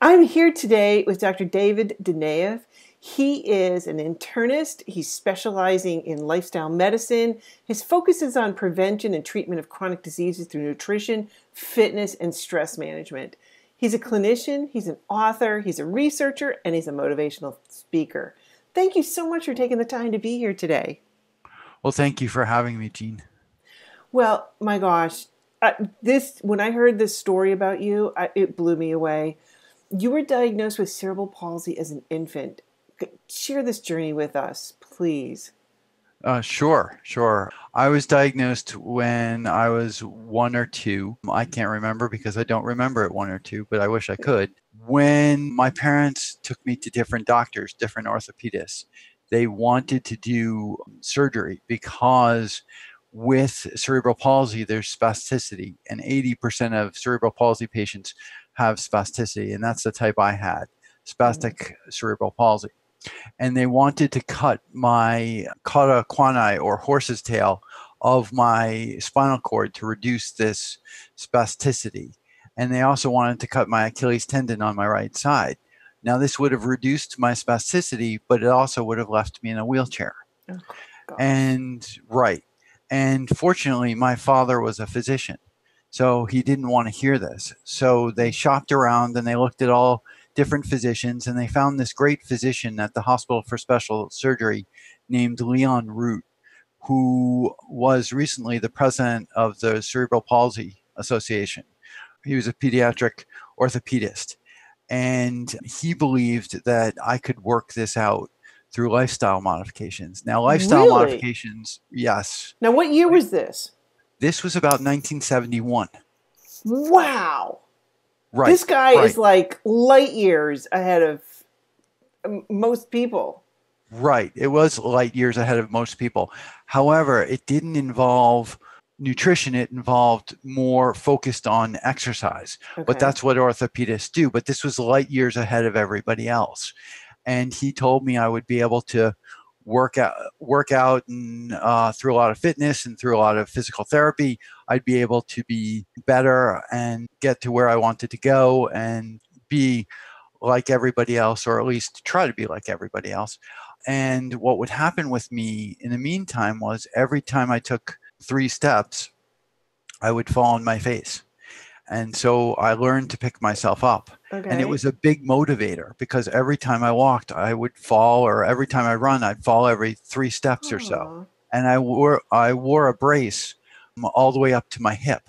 I'm here today with Dr. David Dunaief. He is an internist. He's specializing in lifestyle medicine. His focus is on prevention and treatment of chronic diseases through nutrition, fitness, and stress management. He's a clinician, he's an author, he's a researcher, and he's a motivational speaker. Thank you so much for taking the time to be here today. Well, thank you for having me, Jeanne. Well, my gosh, uh, this when I heard this story about you, I, it blew me away. You were diagnosed with cerebral palsy as an infant. Share this journey with us, please. Uh, sure, sure. I was diagnosed when I was one or two. I can't remember because I don't remember at one or two, but I wish I could. When my parents took me to different doctors, different orthopedists, they wanted to do surgery because with cerebral palsy, there's spasticity, and 80% of cerebral palsy patients have spasticity, and that's the type I had spastic mm-hmm. cerebral palsy. And they wanted to cut my cauda equina or horse's tail of my spinal cord to reduce this spasticity. And they also wanted to cut my Achilles tendon on my right side. Now, this would have reduced my spasticity, but it also would have left me in a wheelchair. Oh, and right. And fortunately, my father was a physician. So he didn't want to hear this. So they shopped around and they looked at all different physicians and they found this great physician at the Hospital for Special Surgery named Leon Root, who was recently the president of the Cerebral Palsy Association. He was a pediatric orthopedist. And he believed that I could work this out through lifestyle modifications. Now, lifestyle really? modifications, yes. Now, what year was this? This was about 1971. Wow. Right. This guy right. is like light years ahead of um, most people. Right. It was light years ahead of most people. However, it didn't involve nutrition. It involved more focused on exercise. Okay. But that's what orthopedists do. But this was light years ahead of everybody else. And he told me I would be able to work out, work out, and uh, through a lot of fitness and through a lot of physical therapy, I'd be able to be better and get to where I wanted to go and be like everybody else, or at least try to be like everybody else. And what would happen with me in the meantime was every time I took three steps, I would fall on my face. And so I learned to pick myself up. Okay. And it was a big motivator because every time I walked, I would fall, or every time I run, I'd fall every three steps Aww. or so. And I wore I wore a brace all the way up to my hip.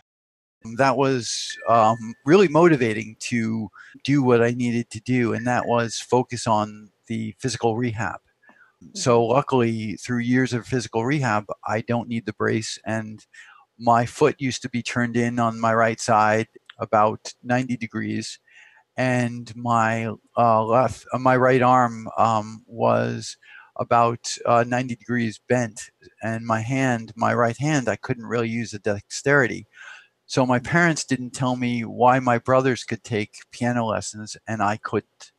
That was um, really motivating to do what I needed to do, and that was focus on the physical rehab. So mm-hmm. luckily, through years of physical rehab, I don't need the brace, and my foot used to be turned in on my right side about 90 degrees and my uh, left, uh, my right arm um, was about uh, 90 degrees bent, and my hand, my right hand, I couldn't really use the dexterity. So my parents didn't tell me why my brothers could take piano lessons and I couldn't.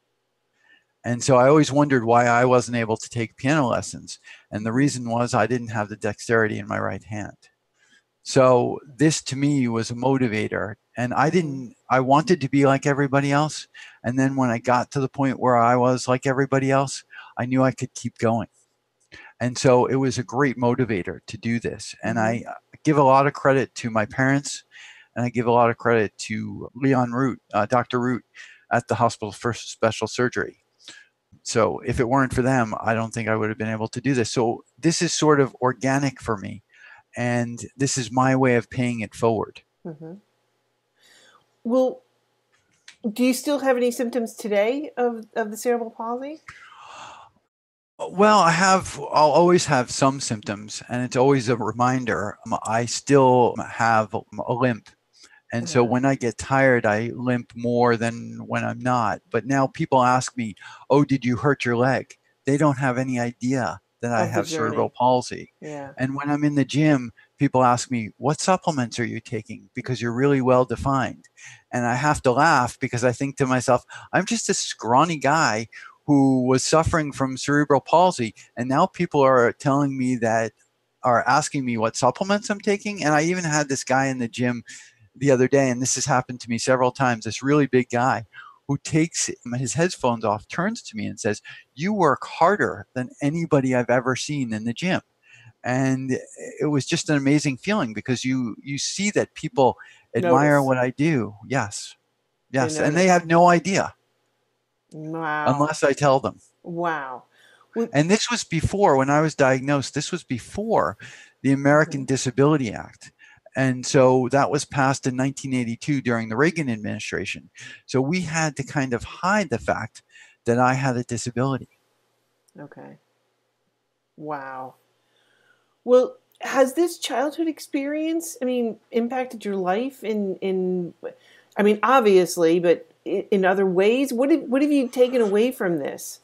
And so I always wondered why I wasn't able to take piano lessons. And the reason was I didn't have the dexterity in my right hand. So this to me was a motivator. And I didn't, I wanted to be like everybody else. And then when I got to the point where I was like everybody else, I knew I could keep going. And so it was a great motivator to do this. And I mm-hmm. give a lot of credit to my parents and I give a lot of credit to Leon Root, uh, Dr. Root at the Hospital for Special Surgery. So if it weren't for them, I don't think I would have been able to do this. So this is sort of organic for me and this is my way of paying it forward. Mm-hmm. Well, do you still have any symptoms today of, of the cerebral palsy? Well, I have, I'll always have some symptoms, and it's always a reminder. Um, I still have a limp. And so when I get tired, I limp more than when I'm not. But now people ask me, Oh, did you hurt your leg? They don't have any idea that I have cerebral palsy. Yeah. And when I'm in the gym, people ask me, What supplements are you taking? Because you're really well defined. And I have to laugh because I think to myself, I'm just a scrawny guy who was suffering from cerebral palsy. And now people are telling me that, are asking me what supplements I'm taking. And I even had this guy in the gym the other day, and this has happened to me several times, this really big guy who takes his headphones off, turns to me and says, You work harder than anybody I've ever seen in the gym. And it was just an amazing feeling because you you see that people admire Notice. what I do. Yes. Yes. And they have no idea. Wow. Unless I tell them. Wow. And this was before, when I was diagnosed, this was before the American mm-hmm. Disability Act. And so that was passed in 1982 during the Reagan administration. So we had to kind of hide the fact that I had a disability. Okay. Wow. Well, has this childhood experience, I mean, impacted your life in in I mean, obviously, but in other ways? What have, what have you taken away from this?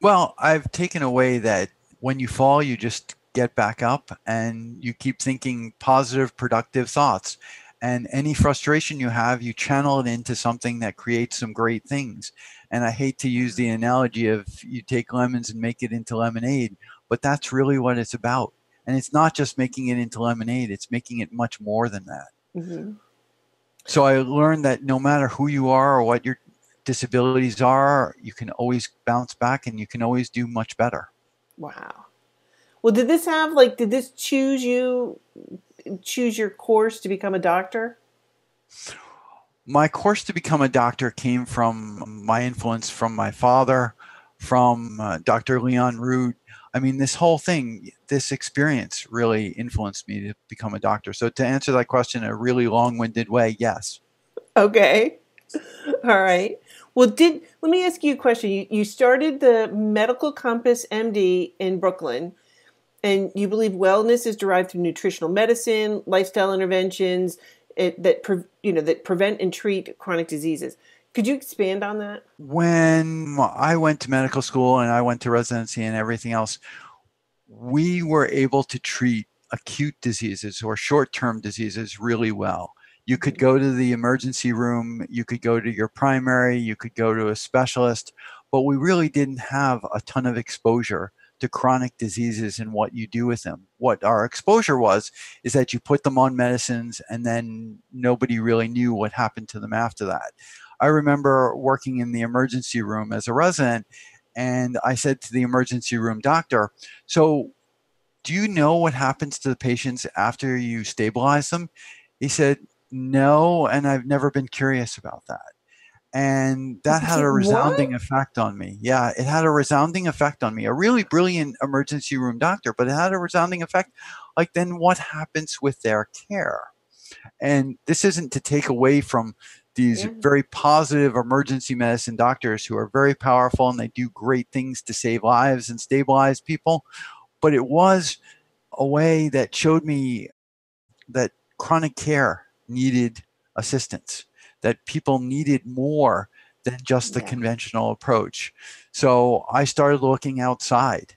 Well, I've taken away that when you fall, you just get back up and you keep thinking positive, productive thoughts. And any frustration you have, you channel it into something that creates some great things. And I hate to use the analogy of you take lemons and make it into lemonade, but that's really what it's about. And it's not just making it into lemonade, it's making it much more than that. Mm-hmm. So I learned that no matter who you are or what your disabilities are, you can always bounce back and you can always do much better. Wow. Well, did this have like did this choose you choose your course to become a doctor? My course to become a doctor came from my influence from my father, from uh, Dr. Leon Root, I mean, this whole thing, this experience really influenced me to become a doctor. So, to answer that question in a really long winded way, yes. Okay. All right. Well, did let me ask you a question. You, you started the Medical Compass MD in Brooklyn, and you believe wellness is derived through nutritional medicine, lifestyle interventions it, that pre, you know that prevent and treat chronic diseases. Could you expand on that? When I went to medical school and I went to residency and everything else, we were able to treat acute diseases or short term diseases really well. You could go to the emergency room, you could go to your primary, you could go to a specialist, but we really didn't have a ton of exposure to chronic diseases and what you do with them. What our exposure was is that you put them on medicines and then nobody really knew what happened to them after that. I remember working in the emergency room as a resident, and I said to the emergency room doctor, So, do you know what happens to the patients after you stabilize them? He said, No, and I've never been curious about that. And that had a resounding what? effect on me. Yeah, it had a resounding effect on me. A really brilliant emergency room doctor, but it had a resounding effect. Like, then what happens with their care? And this isn't to take away from these yeah. very positive emergency medicine doctors who are very powerful and they do great things to save lives and stabilize people. But it was a way that showed me that chronic care needed assistance, that people needed more than just the yeah. conventional approach. So I started looking outside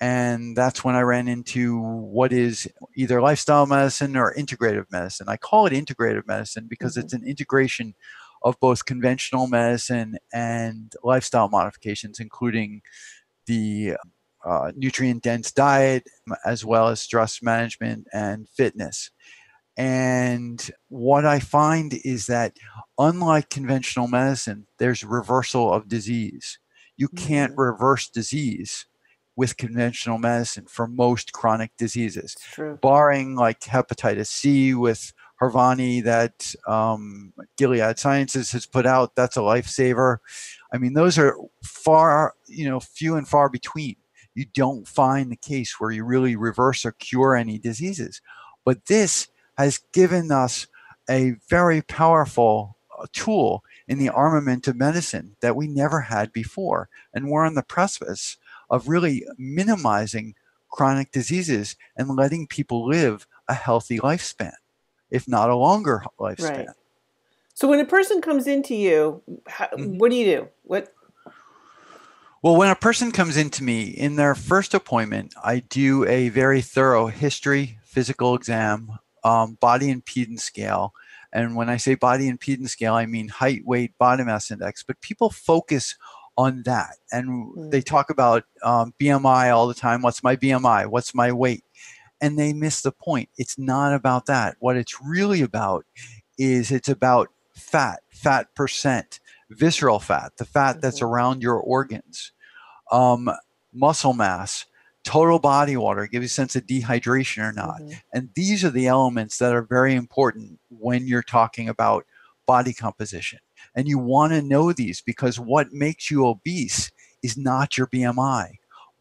and that's when I ran into what is either lifestyle medicine or integrative medicine. I call it integrative medicine because mm-hmm. it's an integration of both conventional medicine and lifestyle modifications, including the uh, nutrient dense diet, as well as stress management and fitness. And what I find is that, unlike conventional medicine, there's reversal of disease. You can't mm-hmm. reverse disease with conventional medicine for most chronic diseases, barring like hepatitis C with Harvoni that um, Gilead Sciences has put out. That's a lifesaver. I mean, those are far, you know, few and far between. You don't find the case where you really reverse or cure any diseases. But this has given us a very powerful uh, tool in the armament of medicine that we never had before. And we're on the precipice of really minimizing chronic diseases and letting people live a healthy lifespan, if not a longer lifespan. Right. So when a person comes into you, how, mm-hmm. what do you do? What? Well, when a person comes into me in their first appointment, I do a very thorough history, physical exam, um, body impedance scale. And when I say body impedance scale, I mean height, weight, body mass index. But people focus on that. And mm. they talk about um, BMI all the time. What's my BMI? What's my weight? And they miss the point. It's not about that. What it's really about is it's about fat, fat percent, visceral fat, the fat mm-hmm. that's around your organs, um, muscle mass, total body water, give you a sense of dehydration or not. Mm-hmm. And these are the elements that are very important when you're talking about body composition. And you want to know these because what makes you obese is not your BMI,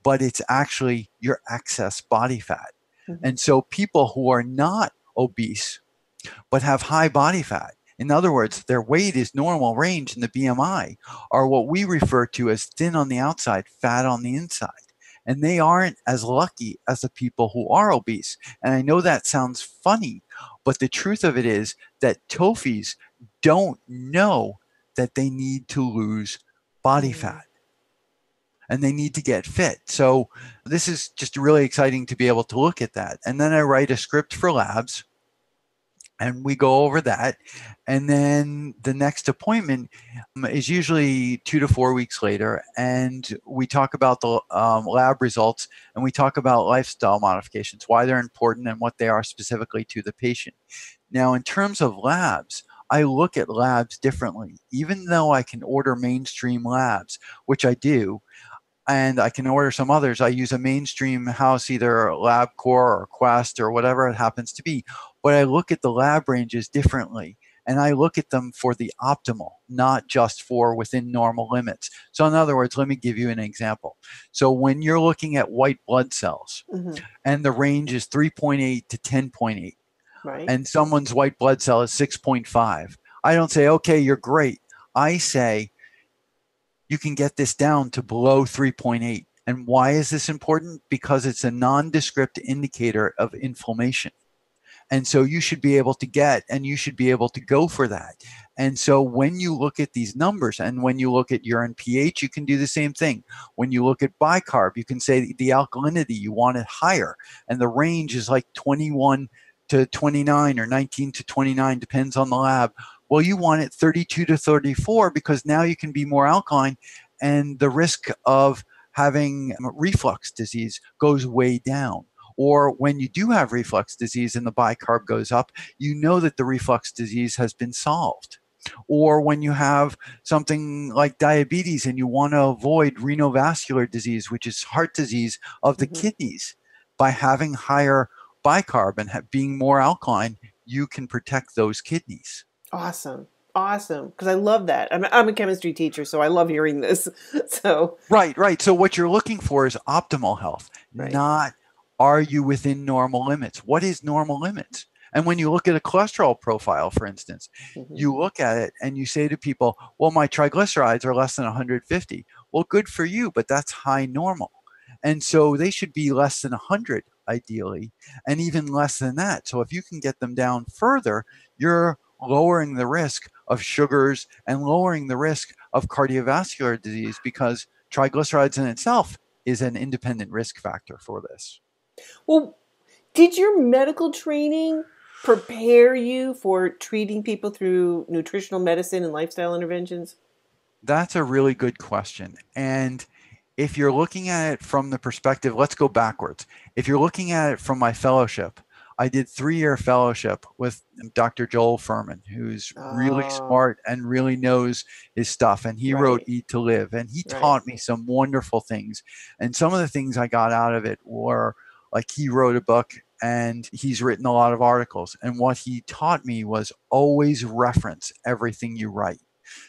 but it's actually your excess body fat. Mm-hmm. And so people who are not obese but have high body fat, in other words, their weight is normal range in the BMI, are what we refer to as thin on the outside, fat on the inside. And they aren't as lucky as the people who are obese. And I know that sounds funny, but the truth of it is that TOFIs don't know that they need to lose body mm. fat and they need to get fit. So this is just really exciting to be able to look at that. And then I write a script for labs and we go over that. And then the next appointment um, is usually two to four weeks later. And we talk about the um, lab results and we talk about lifestyle modifications, why they're important and what they are specifically to the patient. Now, in terms of labs, I look at labs differently. Even though I can order mainstream labs, which I do, and I can order some others. I use a mainstream house, either LabCorp or Quest or whatever it happens to be. But I look at the lab ranges differently and I look at them for the optimal, not just for within normal limits. So, in other words, let me give you an example. So, when you're looking at white blood cells mm-hmm. and the range is 3.8 to 10.8, right. and someone's white blood cell is 6.5, I don't say, okay, you're great. I say, you can get this down to below 3.8. And why is this important? Because it's a nondescript indicator of inflammation. And so you should be able to get and you should be able to go for that. And so when you look at these numbers and when you look at urine pH, you can do the same thing. When you look at bicarb, you can say the alkalinity, you want it higher. And the range is like 21 to 29 or 19 to 29, depends on the lab. Well, you want it 32 to 34 because now you can be more alkaline and the risk of having reflux disease goes way down. Or when you do have reflux disease and the bicarb goes up, you know that the reflux disease has been solved. Or when you have something like diabetes and you want to avoid renovascular disease, which is heart disease of the mm-hmm. kidneys, by having higher bicarb and being more alkaline, you can protect those kidneys. Awesome. Awesome. Because I love that. I'm, I'm a chemistry teacher, so I love hearing this. so, right, right. So, what you're looking for is optimal health, right. not are you within normal limits? What is normal limits? And when you look at a cholesterol profile, for instance, mm-hmm. you look at it and you say to people, well, my triglycerides are less than 150. Well, good for you, but that's high normal. And so they should be less than 100 ideally, and even less than that. So if you can get them down further, you're lowering the risk of sugars and lowering the risk of cardiovascular disease because triglycerides in itself is an independent risk factor for this. Well, did your medical training prepare you for treating people through nutritional medicine and lifestyle interventions? That's a really good question. And if you're looking at it from the perspective, let's go backwards. If you're looking at it from my fellowship, I did three year fellowship with Dr. Joel Fuhrman, who's oh. really ah. smart and really knows his stuff. And he right. wrote Eat to Live, and he right. taught me some wonderful things. And some of the things I got out of it were like he wrote a book and he's written a lot of articles. And what he taught me was always reference everything you write.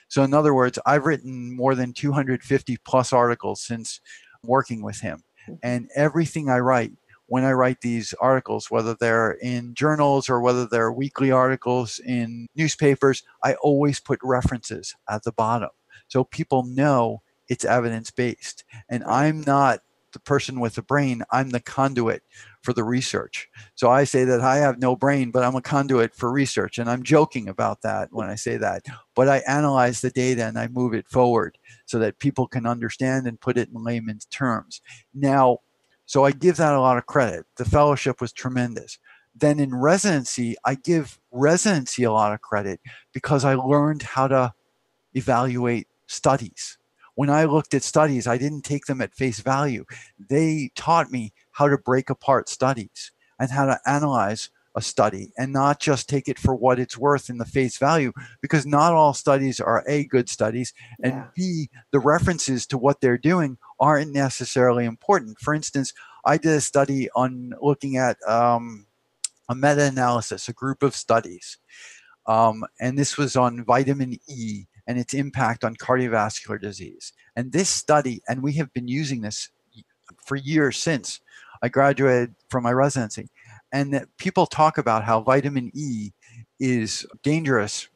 So, in other words, I've written more than 250 plus articles since working with him. Mm-hmm. And everything I write when I write these articles, whether they're in journals or whether they're weekly articles in newspapers, I always put references at the bottom so people know it's evidence based. And I'm not the person with the brain, I'm the conduit for the research. So I say that I have no brain, but I'm a conduit for research. And I'm joking about that when I say that. But I analyze the data and I move it forward so that people can understand and put it in layman's terms. Now, so I give that a lot of credit. The fellowship was tremendous. Then in residency, I give residency a lot of credit because I learned how to evaluate studies. When I looked at studies, I didn't take them at face value. They taught me how to break apart studies and how to analyze a study and not just take it for what it's worth in the face value because not all studies are a good studies and Yeah. b the references to what they're doing aren't necessarily important for instance i did a study on looking at um, a meta-analysis a group of studies um, and this was on vitamin e and its impact on cardiovascular disease and this study and we have been using this for years since i graduated from my residency and that people talk about how vitamin E is dangerous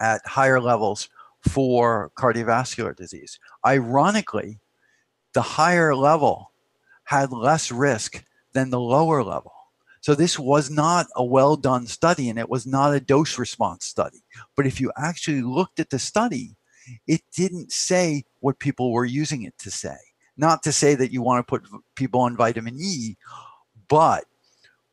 at higher levels for cardiovascular disease. Ironically, the higher level had less risk than the lower level. So this was not a well done study and it was not a dose response study. But if you actually looked at the study, it didn't say what people were using it to say. Not to say that you want to put people on vitamin E, but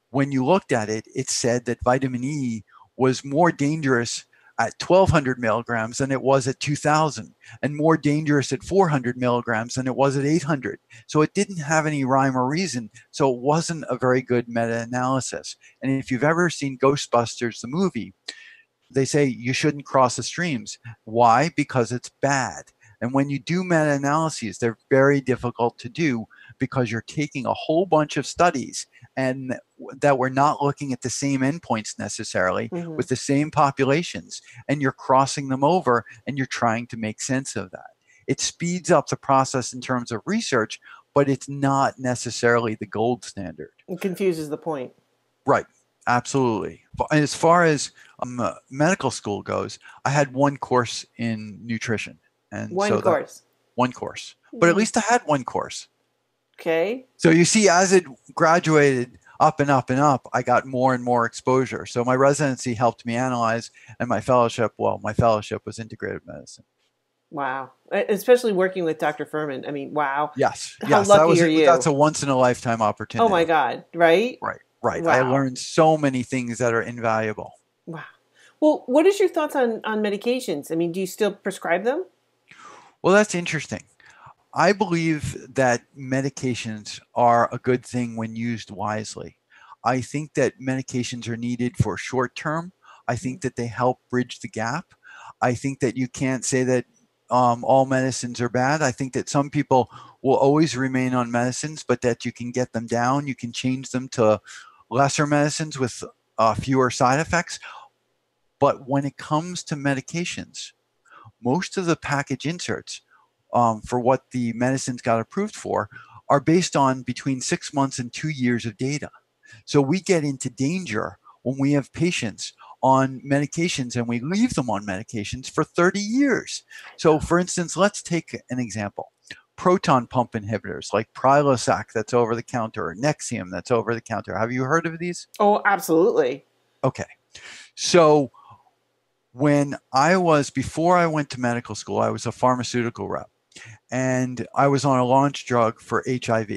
when you looked at it, it said that vitamin E was more dangerous at 1200 milligrams than it was at 2000 and more dangerous at 400 milligrams than it was at 800 so it didn't have any rhyme or reason so it wasn't a very good meta-analysis. And if you've ever seen ghostbusters the movie they say you shouldn't cross the streams. Why? Because it's bad. And when you do meta-analyses they're very difficult to do because you're taking a whole bunch of studies and that we're not looking at the same endpoints necessarily Mhm. with the same populations and you're crossing them over and you're trying to make sense of that. It speeds up the process in terms of research, but it's not necessarily the gold standard. It confuses the point. Right. Absolutely. As far as um, uh, medical school goes, I had one course in nutrition. And One so that- course. one course. But at Mhm. least I had one course. Okay. So you see, as it graduated up and up and up, I got more and more exposure. So my residency helped me analyze, and my fellowship, well, my fellowship was integrated medicine. Wow. Especially working with Dr. Fuhrman. I mean, wow. Yes, How yes, that lucky was are you? that's a once in a lifetime oh opportunity. Oh my God. Right? Right, right. Wow. I learned so many things that are invaluable. Wow. Well, what is your thoughts on, on medications? I mean, do you still prescribe them? Well, that's interesting. I believe that medications are a good thing when used wisely. I think that medications are needed for short term. I think that they help bridge the gap. I think that you can't say that um, all medicines are bad. I think that some people will always remain on medicines, but that you can get them down. You can change them to lesser medicines with uh, fewer side effects. But when it comes to medications, most of the package inserts um, for what the medicines got approved for are based on between six months and two years of data. So we get into danger when we have patients on medications and we leave them on medications for 30 years. So, for instance, let's take an example proton pump inhibitors like Prilosec, that's over the counter, or Nexium, that's over the counter. Have you heard of these? Oh, absolutely. Okay. So when I was before I went to medical school, I was a pharmaceutical rep and I was on a launch drug for HIV.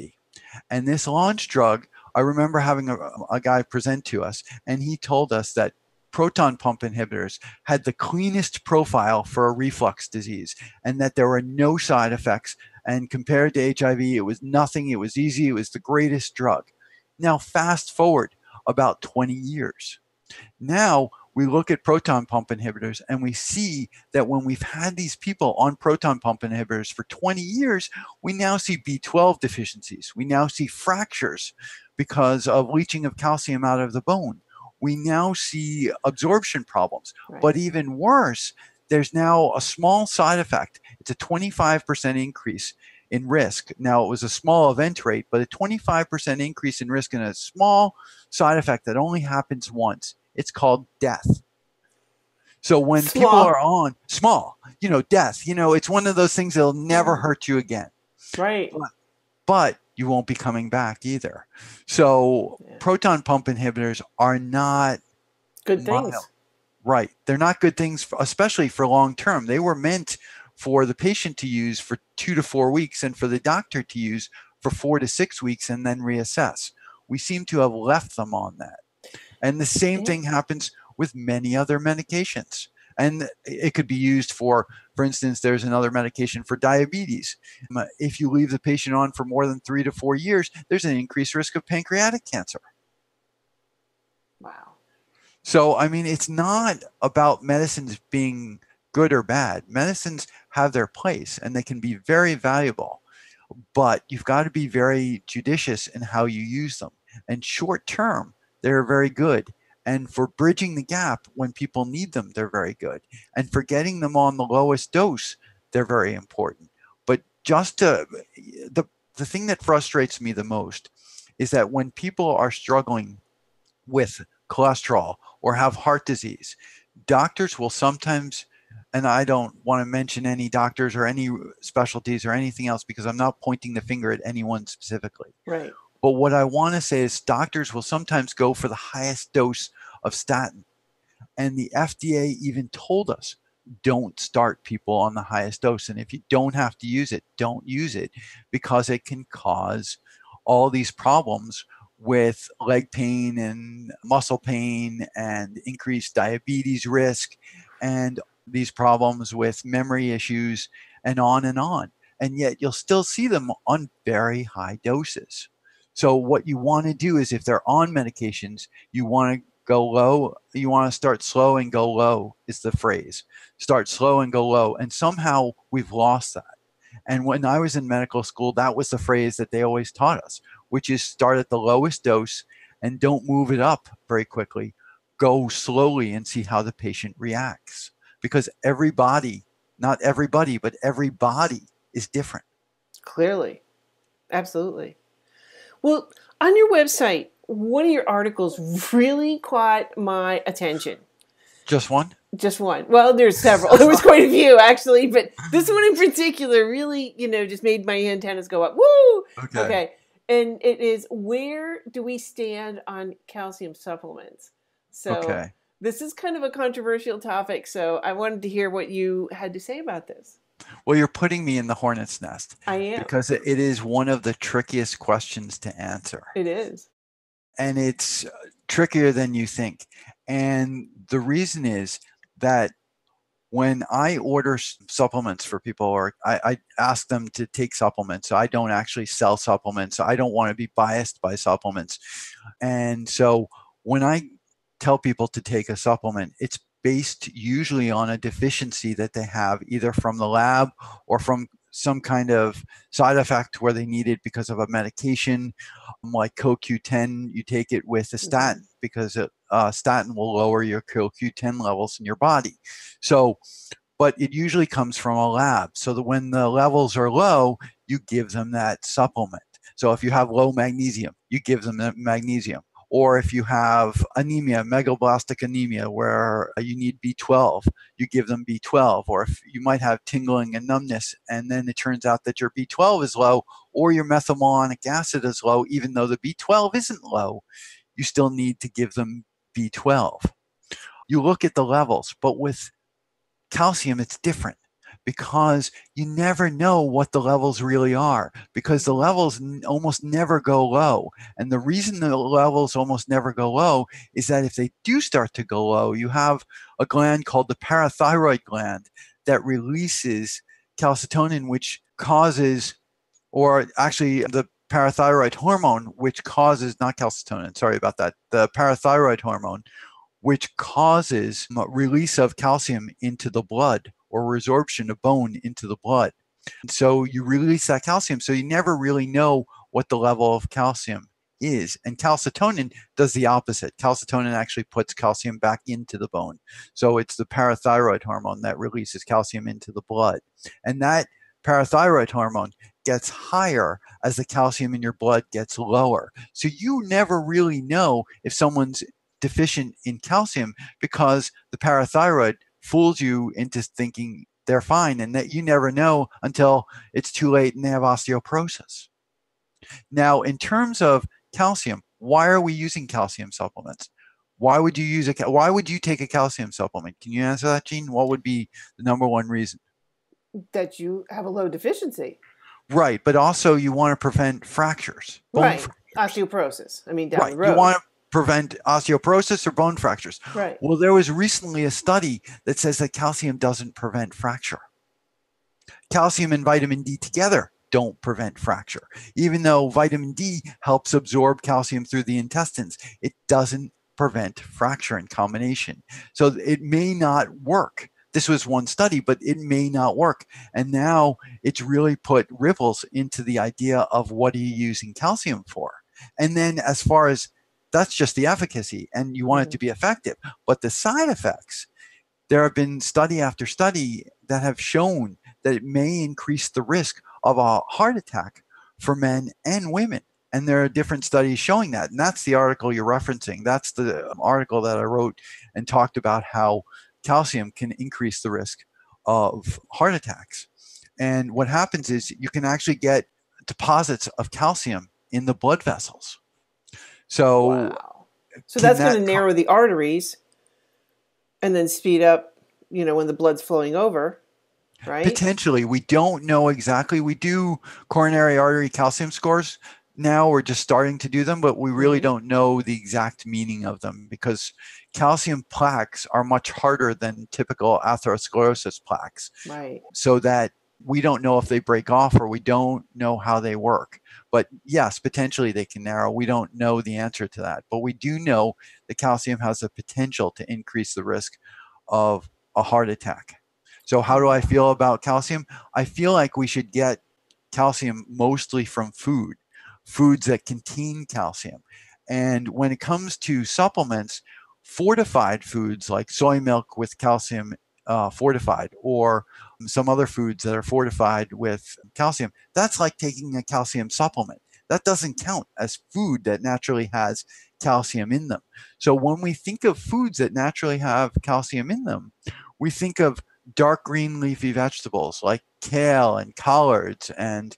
And this launch drug, I remember having a, a guy present to us and he told us that proton pump inhibitors had the cleanest profile for a reflux disease and that there were no side effects. And compared to HIV it was nothing. It was easy. It was the greatest drug. Now fast forward about 20 years. Now we look at proton pump inhibitors and we see that when we've had these people on proton pump inhibitors for 20 years, we now see B12 deficiencies. We now see fractures because of leaching of calcium out of the bone. We now see absorption problems. Right. But even worse, there's now a small side effect. It's a 25% increase in risk. Now, it was a small event rate, but a 25% increase in risk in a small side effect that only happens once. It's called death. So when people are on small, you know, death, you know, it's one of those things that'll never hurt you again, Right. but you won't be coming back either. So Yeah. proton pump inhibitors are not Good things. Right. They're not good things, for, especially for long term. They were meant for the patient to use for two to four weeks and for the doctor to use for four to six weeks and then reassess. We seem to have left them on that. And the same thing happens with many other medications. And it could be used for, for instance, there's another medication for diabetes. Um, If you leave the patient on for more than three to four years, there's an increased risk of pancreatic cancer. Wow. So, I mean, it's not about medicines being good or bad. Medicines have their place and they can be very valuable, but you've got to be very judicious in how you use them. And short term, they're very good. And for bridging the gap when people need them, they're very good. And for getting them on the lowest dose, they're very important. But just to, the, the thing that frustrates me the most is that when people are struggling with cholesterol or have heart disease, doctors will sometimes and I don't want to mention any doctors or any specialties or anything else because I'm not pointing the finger at anyone specifically. Right. But what I want to say is doctors will sometimes go for the highest dose of statin. And the FDA even told us don't start people on the highest dose. And if you don't have to use it, don't use it because it can cause all these problems with leg pain and muscle pain and increased diabetes risk and these problems with memory issues and on and on. And yet you'll still see them on very high doses. So, what you want to do is if they're on medications, you want to go low. You want to start slow and go low, is the phrase. Start slow and go low. And somehow we've lost that. And when I was in medical school, that was the phrase that they always taught us, which is start at the lowest dose and don't move it up very quickly. Go slowly and see how the patient reacts because everybody, not everybody, but everybody is different. Clearly. Absolutely. Well, on your website, one of your articles really caught my attention. Just one? Just one. Well, there's several. There was quite a few actually, but this one in particular really, you know, just made my antennas go up. Woo! Okay. Okay. And it is where do we stand on calcium supplements? So okay. this is kind of a controversial topic, so I wanted to hear what you had to say about this. Well, you're putting me in the hornet's nest. I am. Because it is one of the trickiest questions to answer. It is. And it's uh, trickier than you think. And the reason is that when I order supplements for people or I, I, ask them to take supplements, I don't actually sell supplements. I don't want to be biased by supplements. And so when I tell people to take a supplement, it's based usually on a deficiency that they have either from the lab or from some kind of side effect where they need it because of a medication. Like CoQ10 you take it with a statin mm-hmm. because a uh, statin will lower your CoQ10 levels in your body. So but it usually comes from a lab. So that when the levels are low you give them that supplement. So if you have low magnesium you give them magnesium or if you have anemia, megaloblastic anemia, where uh, you need B12, you give them B12. Or if you might have tingling and numbness, and then it turns out that your B12 is low, or your methylmalonic acid is low, even though the B12 isn't low, you still need to give them B12. You look at the levels, but with calcium, it's different because you never know what the levels really are because the levels almost never go low. And the reason the levels almost never go low is that if they do start to go low, you have a gland called the parathyroid gland that releases calcitonin, which causes, or actually the parathyroid hormone, which causes, not calcitonin, sorry about that, the parathyroid hormone, which causes release of calcium into the blood or resorption of bone into the blood. And so you release that calcium, so you never really know what the level of calcium is. And calcitonin does the opposite. Calcitonin actually puts calcium back into the bone. So it's the parathyroid hormone that releases calcium into the blood. And that parathyroid hormone gets higher as the calcium in your blood gets lower. So you never really know if someone's deficient in calcium because the parathyroid fools you into thinking they're fine and that you never know until it's too late and they have osteoporosis. Now, in terms of calcium, why are we using calcium supplements? Why would you use a why would you take a calcium supplement? Can you answer that, Jeanne? What would be the number one reason? That you have a low deficiency. Right, but also you want to prevent fractures. right. Fractures. Osteoporosis. I mean, down right. the road. You want to prevent osteoporosis or bone fractures. Right. Well, there was recently a study that says that calcium doesn't prevent fracture. Calcium and vitamin D together don't prevent fracture. Even though vitamin D helps absorb calcium through the intestines, it doesn't prevent fracture in combination. So it may not work. This was one study, but it may not work. And now it's really put ripples into the idea of what are you using calcium for? And then as far as that's just the efficacy and you want it to mm-hmm. be effective, but the side effects, there have been study after study that have shown that it may increase the risk of a heart attack for men and women. And there are different studies showing that. And that's the article you're referencing. That's the article that I wrote and talked about how calcium can increase the risk of heart attacks. And what happens is you can actually get deposits of calcium in the blood vessels. So, wow. so that's that going to narrow the arteries and then speed up, you know, when the blood's flowing over, right? Potentially. We don't know exactly. We do coronary artery calcium scores now. We're just starting to do them, but we really mm-hmm. don't know the exact meaning of them because calcium plaques are much harder than typical atherosclerosis plaques. Right. So that we don't know if they break off or we don't know how they work. But yes, potentially they can narrow. We don't know the answer to that. But we do know that calcium has the potential to increase the risk of a heart attack. So, how do I feel about calcium? I feel like we should get calcium mostly from food, foods that contain calcium. And when it comes to supplements, fortified foods like soy milk with calcium uh, fortified or some other foods that are fortified with calcium, that's like taking a calcium supplement. That doesn't count as food that naturally has calcium in them. So when we think of foods that naturally have calcium in them, we think of dark green leafy vegetables like kale and collards and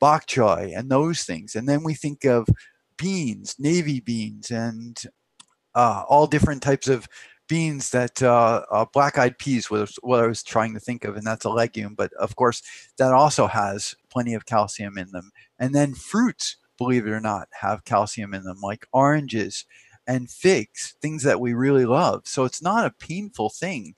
bok choy and those things. And then we think of beans, navy beans, and uh, all different types of beans that uh, uh, black-eyed peas was what I was trying to think of, and that's a legume. But of course, that also has plenty of calcium in them. And then fruits, believe it or not, have calcium in them, like oranges and figs, things that we really love. So it's not a painful thing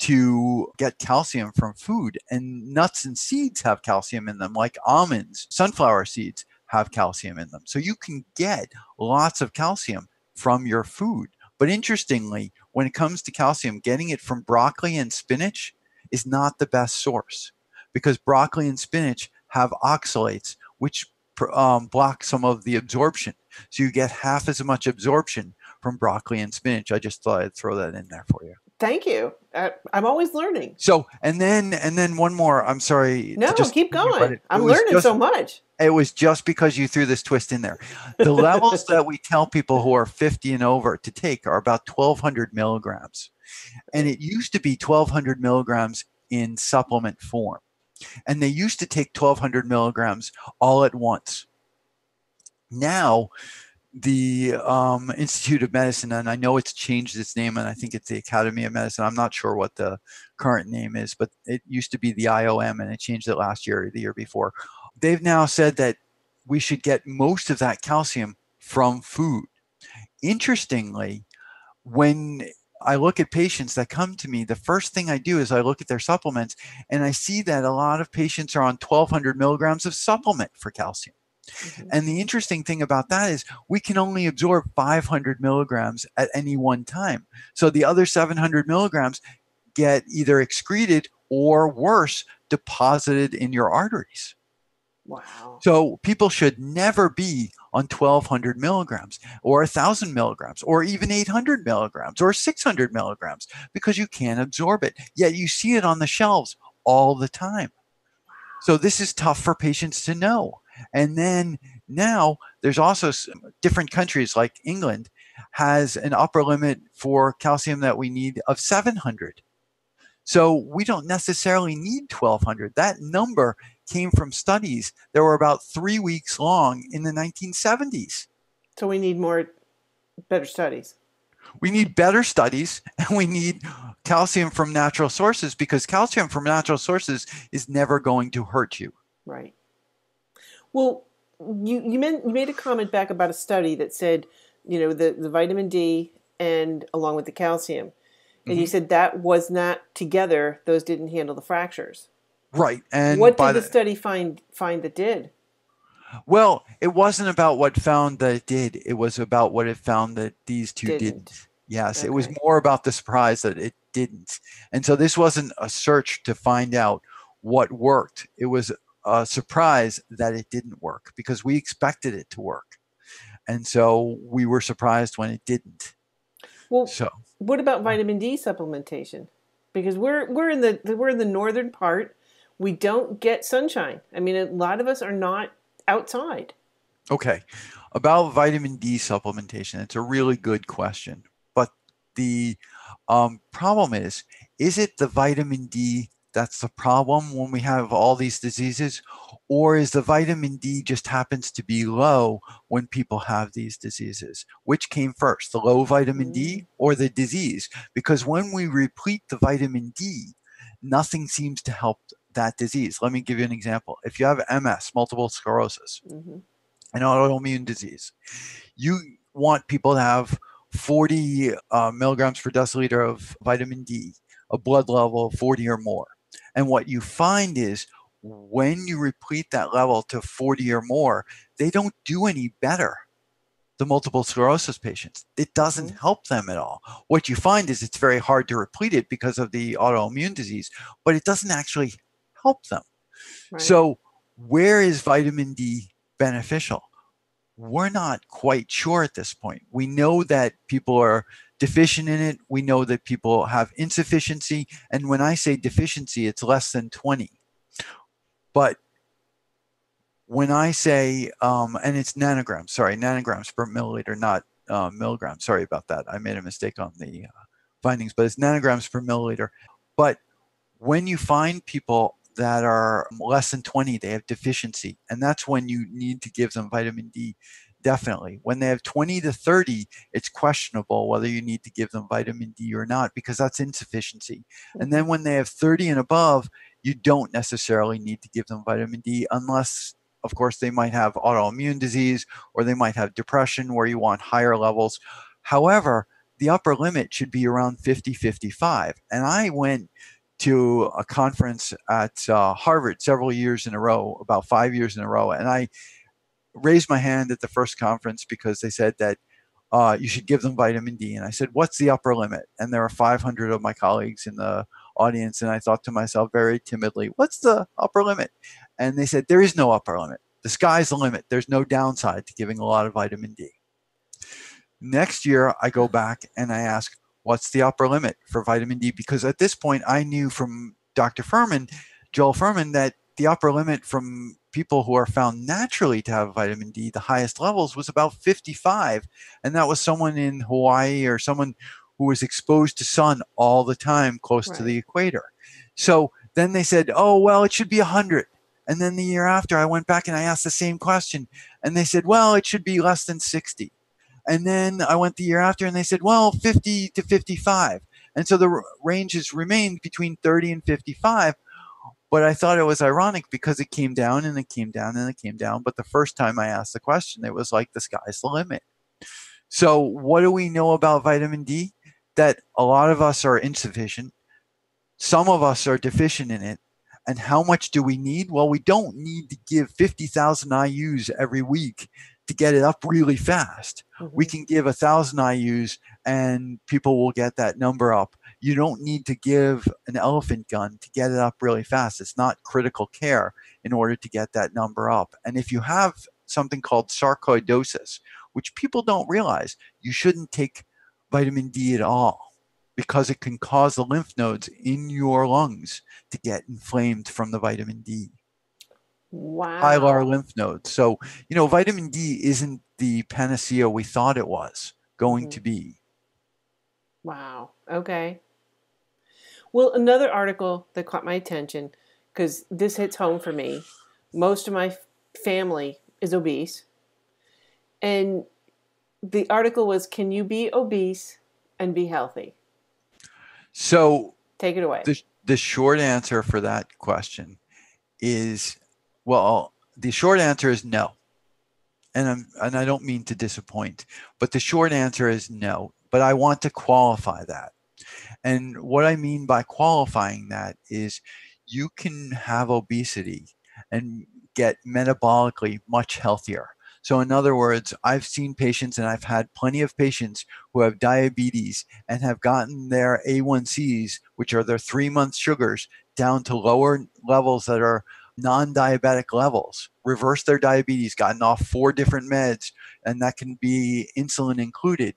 to get calcium from food. And nuts and seeds have calcium in them, like almonds, sunflower seeds have calcium in them. So you can get lots of calcium from your food. But interestingly, when it comes to calcium, getting it from broccoli and spinach is not the best source because broccoli and spinach have oxalates, which um, block some of the absorption. So you get half as much absorption from broccoli and spinach. I just thought I'd throw that in there for you. Thank you. Uh, I'm always learning. So, and then, and then one more. I'm sorry. No, just keep going. It, I'm it learning just, so much. It was just because you threw this twist in there. The levels that we tell people who are 50 and over to take are about 1,200 milligrams, and it used to be 1,200 milligrams in supplement form, and they used to take 1,200 milligrams all at once. Now the um, Institute of Medicine, and I know it's changed its name, and I think it's the Academy of Medicine. I'm not sure what the current name is, but it used to be the IOM, and it changed it last year or the year before. They've now said that we should get most of that calcium from food. Interestingly, when I look at patients that come to me, the first thing I do is I look at their supplements, and I see that a lot of patients are on 1,200 milligrams of supplement for calcium. Mm-hmm. And the interesting thing about that is we can only absorb 500 milligrams at any one time. So the other 700 milligrams get either excreted or worse, deposited in your arteries. Wow. So people should never be on 1200 milligrams or 1000 milligrams or even 800 milligrams or 600 milligrams because you can't absorb it. Yet you see it on the shelves all the time. So this is tough for patients to know. And then now there's also different countries like England has an upper limit for calcium that we need of 700. So we don't necessarily need 1200. That number came from studies that were about three weeks long in the 1970s. So we need more, better studies. We need better studies and we need calcium from natural sources because calcium from natural sources is never going to hurt you. Right. Well, you you, meant, you made a comment back about a study that said, you know, the, the vitamin D and along with the calcium. And mm-hmm. you said that was not together; those didn't handle the fractures. Right. And what did the, the, study find find that did? Well, it wasn't about what found that it did. It was about what it found that these 2 didn't. didn't. Yes, okay. it was more about the surprise that it didn't. And so this wasn't a search to find out what worked. It was a surprise that it didn't work because we expected it to work. And so we were surprised when it didn't. Well, so what about vitamin D supplementation? Because we're we're in the we're in the northern part. We don't get sunshine. I mean, a lot of us are not outside. Okay. About vitamin D supplementation, it's a really good question. But the um, problem is, is it the vitamin D that's the problem when we have all these diseases? Or is the vitamin D just happens to be low when people have these diseases? Which came first, the low vitamin D mm. or the disease? Because when we replete the vitamin D, nothing seems to help that disease. Let me give you an example. If you have MS, multiple sclerosis, mm-hmm. an autoimmune disease, you want people to have 40 uh, milligrams per deciliter of vitamin D, a blood level of 40 or more. And what you find is when you replete that level to 40 or more, they don't do any better. The multiple sclerosis patients, it doesn't mm-hmm. help them at all. What you find is it's very hard to replete it because of the autoimmune disease, but it doesn't actually help them. Right. So, where is vitamin D beneficial? We're not quite sure at this point. We know that people are deficient in it. We know that people have insufficiency. And when I say deficiency, it's less than 20. But when I say, um, and it's nanograms, sorry, nanograms per milliliter, not uh, milligrams. Sorry about that. I made a mistake on the uh, findings, but it's nanograms per milliliter. But when you find people that are less than 20, they have deficiency. And that's when you need to give them vitamin D, definitely. When they have 20 to 30, it's questionable whether you need to give them vitamin D or not because that's insufficiency. And then when they have 30 and above, you don't necessarily need to give them vitamin D unless of course they might have autoimmune disease or they might have depression where you want higher levels however the upper limit should be around 50 55 and i went to a conference at uh, Harvard several years in a row, about five years in a row. And I raised my hand at the first conference because they said that uh, you should give them vitamin D. And I said, What's the upper limit? And there were 500 of my colleagues in the audience. And I thought to myself very timidly, What's the upper limit? And they said, There is no upper limit. The sky's the limit. There's no downside to giving a lot of vitamin D. Next year, I go back and I ask, what's the upper limit for vitamin D? Because at this point, I knew from Dr. Fuhrman, Joel Fuhrman, that the upper limit from people who are found naturally to have vitamin D, the highest levels was about 55. And that was someone in Hawaii or someone who was exposed to sun all the time close right. to the equator. So then they said, oh, well, it should be 100. And then the year after, I went back and I asked the same question. And they said, well, it should be less than 60. And then I went the year after and they said, well, 50 to 55. And so the range has remained between 30 and 55. But I thought it was ironic because it came down and it came down and it came down. But the first time I asked the question, it was like the sky's the limit. So, what do we know about vitamin D? That a lot of us are insufficient, some of us are deficient in it. And how much do we need? Well, we don't need to give 50,000 IUs every week to get it up really fast. Mm-hmm. We can give a thousand IUs and people will get that number up. You don't need to give an elephant gun to get it up really fast. It's not critical care in order to get that number up. And if you have something called sarcoidosis, which people don't realize, you shouldn't take vitamin D at all because it can cause the lymph nodes in your lungs to get inflamed from the vitamin D. Wow. Hilar lymph nodes. So, you know, vitamin D isn't the panacea we thought it was going mm-hmm. to be. Wow. Okay. Well, another article that caught my attention, because this hits home for me. Most of my family is obese. And the article was Can you be obese and be healthy? So, take it away. The, the short answer for that question is well, the short answer is no. And I'm, and I don't mean to disappoint, but the short answer is no. But I want to qualify that. And what I mean by qualifying that is you can have obesity and get metabolically much healthier. So, in other words, I've seen patients and I've had plenty of patients who have diabetes and have gotten their A1Cs, which are their three month sugars, down to lower levels that are non diabetic levels, reversed their diabetes, gotten off four different meds, and that can be insulin included,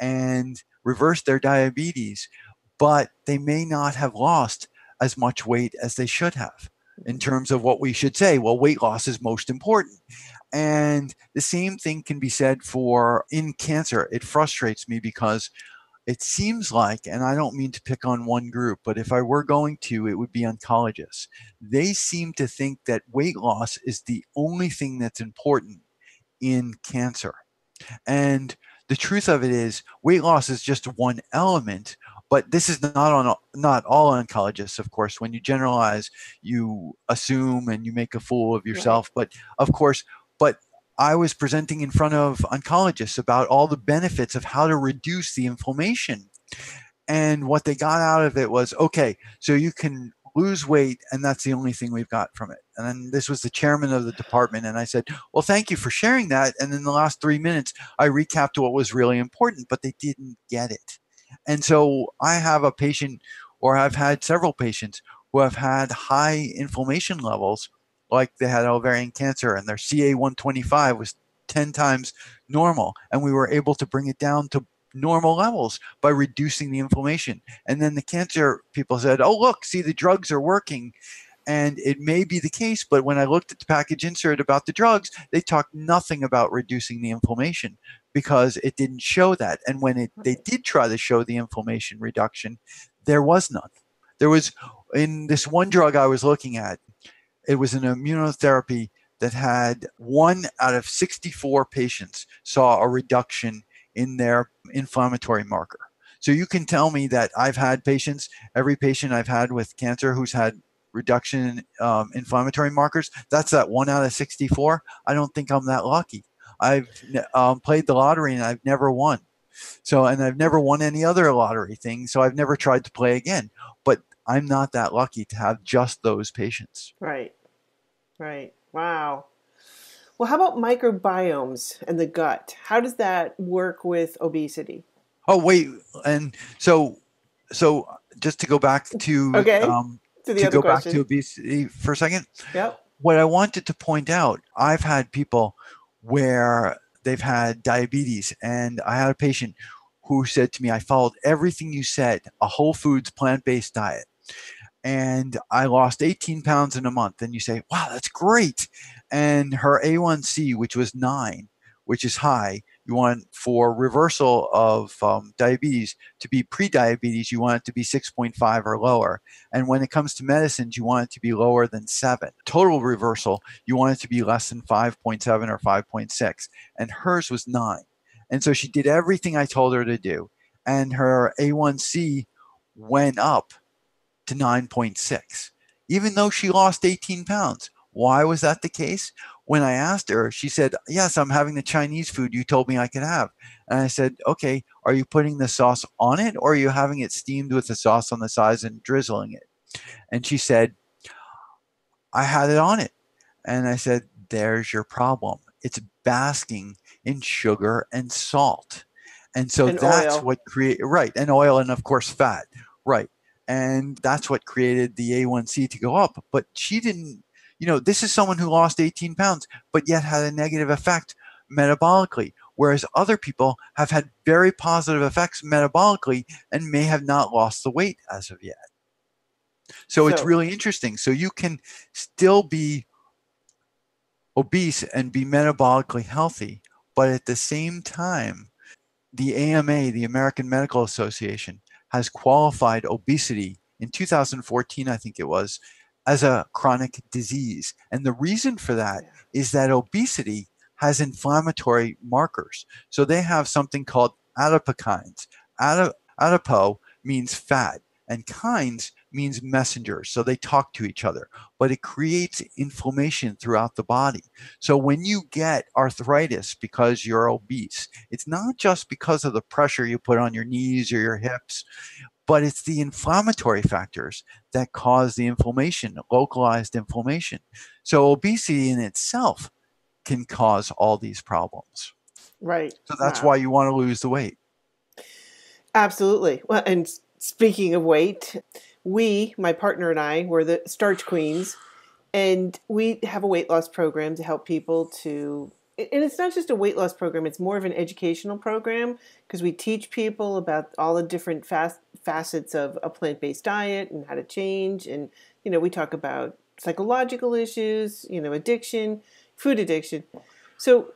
and reversed their diabetes, but they may not have lost as much weight as they should have in mm-hmm. terms of what we should say. Well, weight loss is most important. And the same thing can be said for in cancer. It frustrates me because it seems like, and I don't mean to pick on one group, but if I were going to, it would be oncologists. They seem to think that weight loss is the only thing that's important in cancer. And the truth of it is, weight loss is just one element but this is not on not all oncologists, of course. When you generalize, you assume and you make a fool of yourself. Right. But of course, but I was presenting in front of oncologists about all the benefits of how to reduce the inflammation. And what they got out of it was okay, so you can lose weight, and that's the only thing we've got from it. And then this was the chairman of the department, and I said, Well, thank you for sharing that. And in the last three minutes, I recapped what was really important, but they didn't get it. And so I have a patient, or I've had several patients who have had high inflammation levels, like they had ovarian cancer and their CA125 was 10 times normal. And we were able to bring it down to normal levels by reducing the inflammation. And then the cancer people said, oh, look, see, the drugs are working. And it may be the case, but when I looked at the package insert about the drugs, they talked nothing about reducing the inflammation because it didn't show that. And when it, they did try to show the inflammation reduction, there was none. There was in this one drug I was looking at, it was an immunotherapy that had one out of 64 patients saw a reduction in their inflammatory marker. So you can tell me that I've had patients, every patient I've had with cancer who's had reduction in um, inflammatory markers, that's that one out of 64. I don't think I'm that lucky. I've um, played the lottery and I've never won. So, and I've never won any other lottery thing. So I've never tried to play again. But I'm not that lucky to have just those patients. Right. Right. Wow. Well, how about microbiomes and the gut? How does that work with obesity? Oh, wait. And so, so just to go back to, okay. Um, to, to go question. back to obesity for a second. Yep. What I wanted to point out, I've had people where they've had diabetes. And I had a patient who said to me, I followed everything you said, a whole foods plant based diet. And I lost 18 pounds in a month. And you say, wow, that's great. And her A1C, which was nine, which is high, you want for reversal of um, diabetes to be pre-diabetes you want it to be 6.5 or lower. And when it comes to medicines you want it to be lower than 7 total reversal you want it to be less than 5.7 or 5.6 and hers was 9 and so she did everything i told her to do. And her a1c went up to 9.6 even though she lost 18 pounds why was that the case when I asked her, she said, Yes, I'm having the Chinese food you told me I could have. And I said, Okay, are you putting the sauce on it or are you having it steamed with the sauce on the sides and drizzling it? And she said, I had it on it. And I said, There's your problem. It's basking in sugar and salt. And so and that's oil. what create right, and oil and of course fat. Right. And that's what created the A1C to go up. But she didn't you know, this is someone who lost 18 pounds, but yet had a negative effect metabolically, whereas other people have had very positive effects metabolically and may have not lost the weight as of yet. So, so it's really interesting. So you can still be obese and be metabolically healthy, but at the same time, the AMA, the American Medical Association, has qualified obesity in 2014, I think it was, as a chronic disease. And the reason for that is that obesity has inflammatory markers. So they have something called adipokines. Adip- adipo means fat, and kines means messengers. So they talk to each other, but it creates inflammation throughout the body. So when you get arthritis because you're obese, it's not just because of the pressure you put on your knees or your hips, but it's the inflammatory factors that cause the inflammation, localized inflammation. So obesity in itself can cause all these problems. Right. So that's wow. why you want to lose the weight. Absolutely. Well, and speaking of weight, we, my partner and I, were the starch queens, and we have a weight loss program to help people to and it's not just a weight loss program it's more of an educational program because we teach people about all the different fast facets of a plant-based diet and how to change and you know we talk about psychological issues you know addiction food addiction. So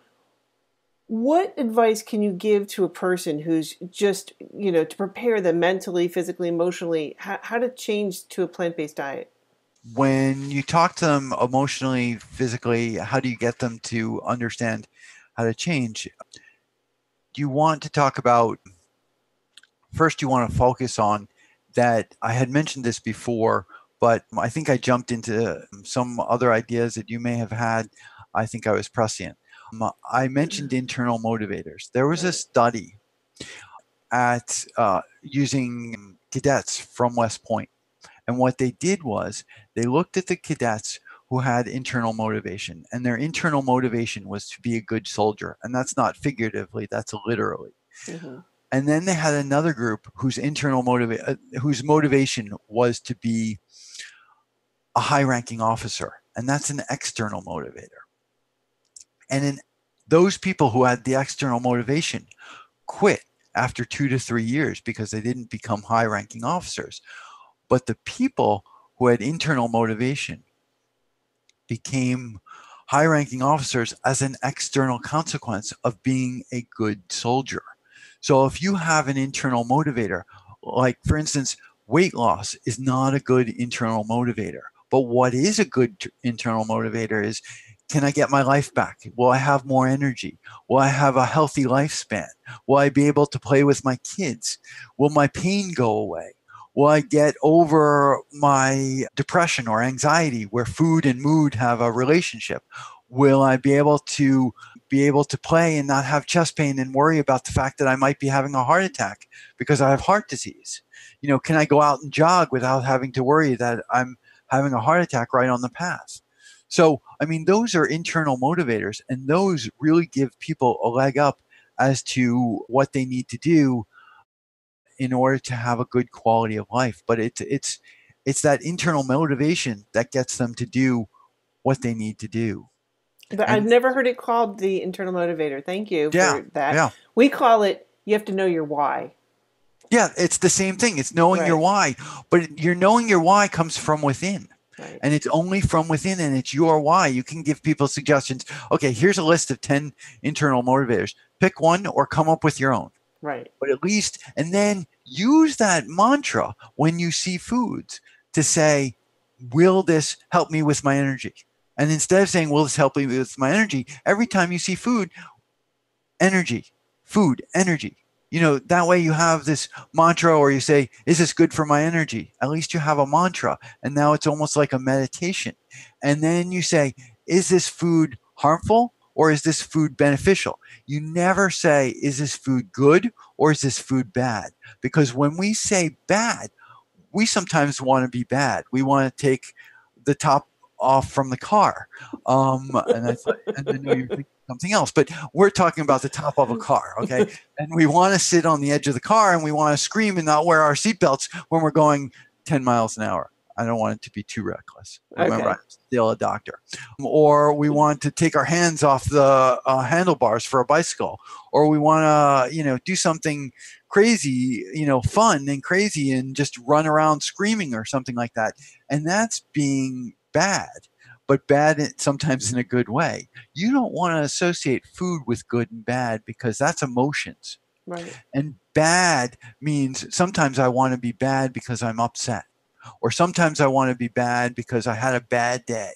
what advice can you give to a person who's just you know to prepare them mentally physically emotionally how, how to change to a plant-based diet when you talk to them emotionally, physically, how do you get them to understand how to change? You want to talk about first, you want to focus on that. I had mentioned this before, but I think I jumped into some other ideas that you may have had. I think I was prescient. Um, I mentioned internal motivators. There was a study at uh, using cadets from West Point and what they did was they looked at the cadets who had internal motivation, and their internal motivation was to be a good soldier. And that's not figuratively, that's literally. Mm-hmm. And then they had another group whose internal motiva- uh, whose motivation was to be a high-ranking officer, and that's an external motivator. And in those people who had the external motivation quit after two to three years because they didn't become high-ranking officers. But the people who had internal motivation became high ranking officers as an external consequence of being a good soldier. So if you have an internal motivator, like for instance, weight loss is not a good internal motivator. But what is a good t- internal motivator is can I get my life back? Will I have more energy? Will I have a healthy lifespan? Will I be able to play with my kids? Will my pain go away? will I get over my depression or anxiety where food and mood have a relationship? Will I be able to be able to play and not have chest pain and worry about the fact that I might be having a heart attack because I have heart disease? You know, can I go out and jog without having to worry that I'm having a heart attack right on the path? So, I mean, those are internal motivators, and those really give people a leg up as to what they need to do in order to have a good quality of life. But it's it's it's that internal motivation that gets them to do what they need to do. But and, I've never heard it called the internal motivator. Thank you yeah, for that. Yeah. We call it you have to know your why. Yeah, it's the same thing. It's knowing right. your why, but your knowing your why comes from within. Right. And it's only from within and it's your why. You can give people suggestions. Okay, here's a list of 10 internal motivators. Pick one or come up with your own. Right. But at least, and then use that mantra when you see foods to say, will this help me with my energy? And instead of saying, will this help me with my energy? Every time you see food, energy, food, energy. You know, that way you have this mantra, or you say, is this good for my energy? At least you have a mantra. And now it's almost like a meditation. And then you say, is this food harmful? or is this food beneficial? You never say, is this food good or is this food bad? Because when we say bad, we sometimes want to be bad. We want to take the top off from the car. Um, and, I thought, and I know you're thinking something else, but we're talking about the top of a car, okay? and we want to sit on the edge of the car and we want to scream and not wear our seatbelts when we're going 10 miles an hour. I don't want it to be too reckless. Remember, okay. I'm still a doctor. Or we want to take our hands off the uh, handlebars for a bicycle, or we want to, you know, do something crazy, you know, fun and crazy and just run around screaming or something like that. And that's being bad, but bad sometimes in a good way. You don't want to associate food with good and bad because that's emotions. Right. And bad means sometimes I want to be bad because I'm upset or sometimes I want to be bad because I had a bad day.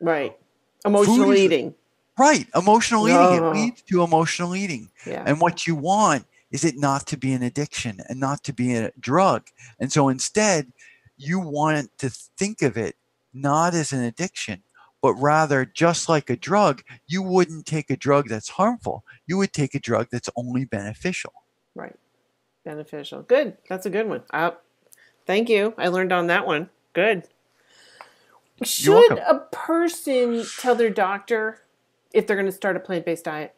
Right. Emotional is, eating. Right. Emotional eating. It oh. leads to emotional eating. Yeah. And what you want is it not to be an addiction and not to be a drug. And so instead, you want to think of it not as an addiction, but rather just like a drug, you wouldn't take a drug that's harmful. You would take a drug that's only beneficial. Right. Beneficial. Good. That's a good one. I, Thank you. I learned on that one. Good. Should a person tell their doctor if they're going to start a plant based diet?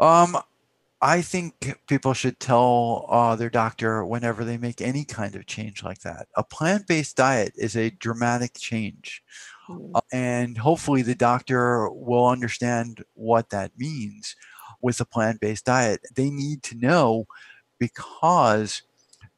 Um, I think people should tell uh, their doctor whenever they make any kind of change like that. A plant based diet is a dramatic change. Mm. Uh, and hopefully, the doctor will understand what that means with a plant based diet. They need to know because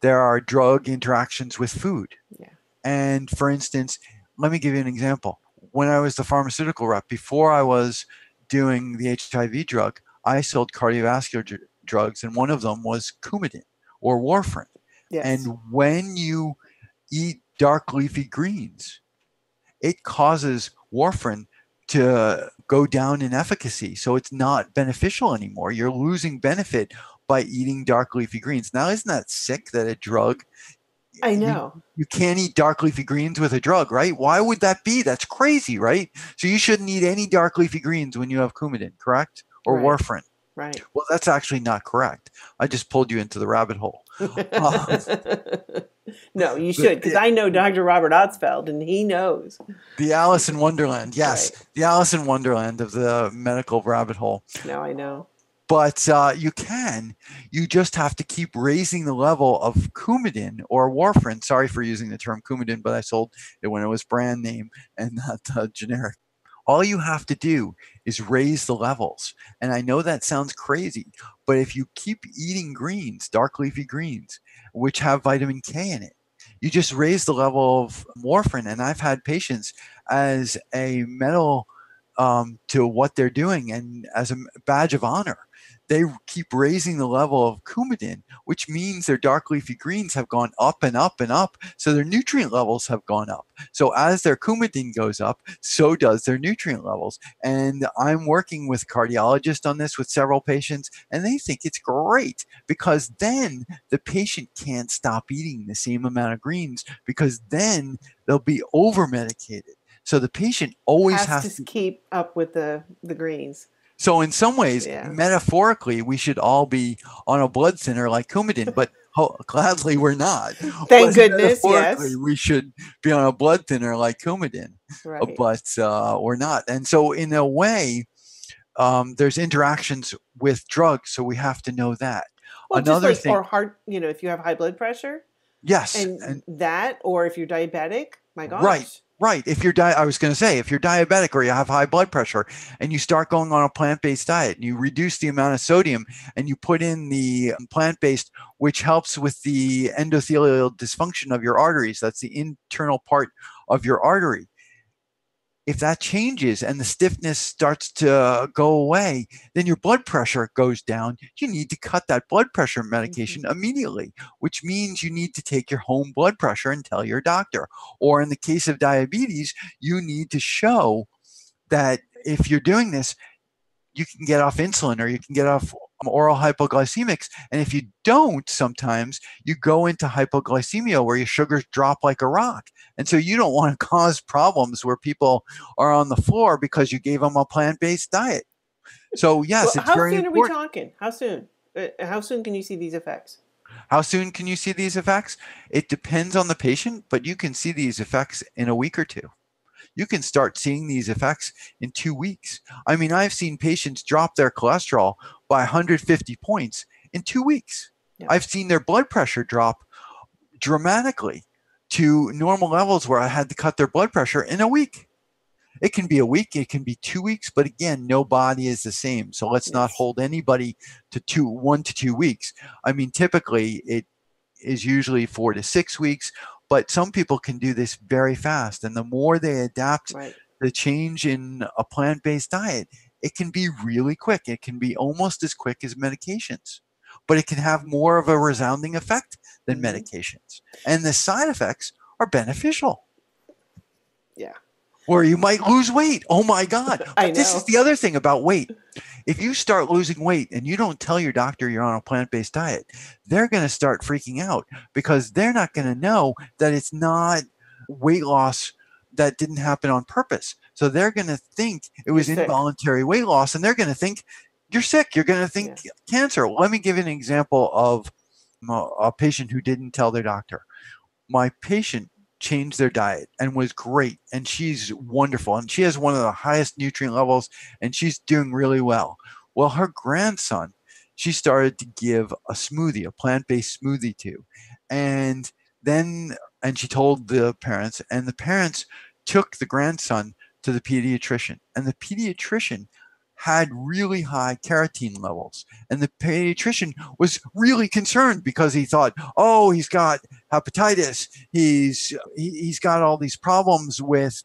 there are drug interactions with food. Yeah. And for instance, let me give you an example. When I was the pharmaceutical rep, before I was doing the HIV drug, I sold cardiovascular dr- drugs, and one of them was Coumadin or warfarin. Yes. And when you eat dark leafy greens, it causes warfarin to go down in efficacy. So it's not beneficial anymore. You're losing benefit by eating dark leafy greens. Now, isn't that sick that a drug? I know. You, you, can't eat dark leafy greens with a drug, right? Why would that be? That's crazy, right? So you shouldn't eat any dark leafy greens when you have Coumadin, correct? Or right. warfarin. Right. Well, that's actually not correct. I just pulled you into the rabbit hole. Uh, no, you should, because I know Dr. Robert Ostfeld, and he knows. The Alice in Wonderland, yes, right. the Alice in Wonderland of the medical rabbit hole. Now I know but uh, you can. You just have to keep raising the level of Coumadin or warfarin. Sorry for using the term Coumadin, but I sold it when it was brand name and not uh, generic. All you have to do is raise the levels. And I know that sounds crazy, but if you keep eating greens, dark leafy greens, which have vitamin K in it, you just raise the level of morphine. And I've had patients as a medal um, to what they're doing and as a badge of honor they keep raising the level of coumadin, which means their dark leafy greens have gone up and up and up. So their nutrient levels have gone up. So as their coumadin goes up, so does their nutrient levels. And I'm working with cardiologists on this with several patients, and they think it's great because then the patient can't stop eating the same amount of greens because then they'll be over medicated. So the patient always has, has to, to keep up with the the greens. So in some ways, yeah. metaphorically, we should all be on a blood thinner like Coumadin, but ho- gladly we're not. Thank but goodness. Yes. We should be on a blood thinner like Coumadin, uh, right. but uh, we're not. And so, in a way, um, there's interactions with drugs, so we have to know that. Well, Another like, thing, or heart, you know, if you have high blood pressure. Yes, and, and that, or if you're diabetic, my gosh. Right Right. If you're di- I was going to say if you're diabetic or you have high blood pressure and you start going on a plant-based diet and you reduce the amount of sodium and you put in the um, plant-based which helps with the endothelial dysfunction of your arteries, that's the internal part of your artery if that changes and the stiffness starts to go away, then your blood pressure goes down. You need to cut that blood pressure medication mm-hmm. immediately, which means you need to take your home blood pressure and tell your doctor. Or in the case of diabetes, you need to show that if you're doing this, you can get off insulin or you can get off oral hypoglycemics. And if you don't, sometimes you go into hypoglycemia where your sugars drop like a rock. And so you don't want to cause problems where people are on the floor because you gave them a plant based diet. So, yes, well, it's very How soon important. are we talking? How soon? Uh, how soon can you see these effects? How soon can you see these effects? It depends on the patient, but you can see these effects in a week or two you can start seeing these effects in two weeks. I mean, I've seen patients drop their cholesterol by 150 points in two weeks. Yeah. I've seen their blood pressure drop dramatically to normal levels where I had to cut their blood pressure in a week. It can be a week, it can be two weeks, but again, no body is the same. So let's yes. not hold anybody to two, one to two weeks. I mean, typically it is usually four to six weeks but some people can do this very fast. And the more they adapt right. the change in a plant based diet, it can be really quick. It can be almost as quick as medications, but it can have more of a resounding effect than mm-hmm. medications. And the side effects are beneficial. Yeah. Or you might lose weight. Oh my God. But this is the other thing about weight if you start losing weight and you don't tell your doctor you're on a plant based diet, they're going to start freaking out because they're not going to know that it's not weight loss that didn't happen on purpose. So they're going to think it was involuntary weight loss and they're going to think you're sick. You're going to think yeah. cancer. Let me give you an example of a patient who didn't tell their doctor. my patient changed their diet and was great and she's wonderful and she has one of the highest nutrient levels and she's doing really well well her grandson she started to give a smoothie a plant-based smoothie to and then and she told the parents and the parents took the grandson to the pediatrician and the pediatrician had really high carotene levels. And the pediatrician was really concerned because he thought, oh, he's got hepatitis. He's he's got all these problems with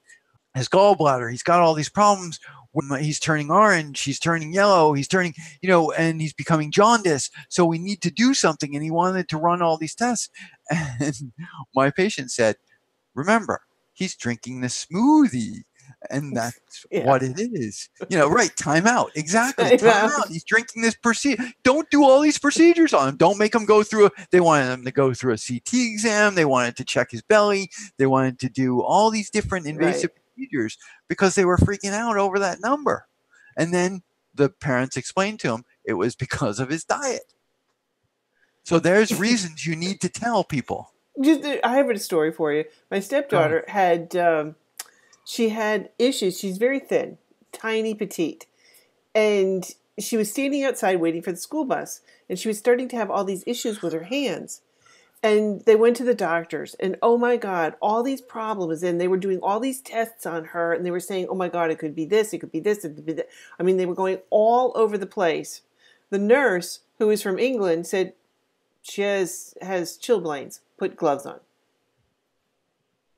his gallbladder. He's got all these problems when he's turning orange, he's turning yellow, he's turning, you know, and he's becoming jaundice. So we need to do something. And he wanted to run all these tests. And my patient said, remember, he's drinking the smoothie and that's yeah. what it is. You know, right? Time out. Exactly. Time out. He's drinking this procedure. Don't do all these procedures on him. Don't make him go through. A, they wanted him to go through a CT exam. They wanted to check his belly. They wanted to do all these different invasive right. procedures because they were freaking out over that number. And then the parents explained to him it was because of his diet. So there's reasons you need to tell people. Just, I have a story for you. My stepdaughter had. Um, she had issues. She's very thin, tiny, petite. And she was standing outside waiting for the school bus, and she was starting to have all these issues with her hands. And they went to the doctors, and oh my God, all these problems. And they were doing all these tests on her, and they were saying, oh my God, it could be this, it could be this, it could be that. I mean, they were going all over the place. The nurse, who is from England, said she has, has chilblains. Put gloves on.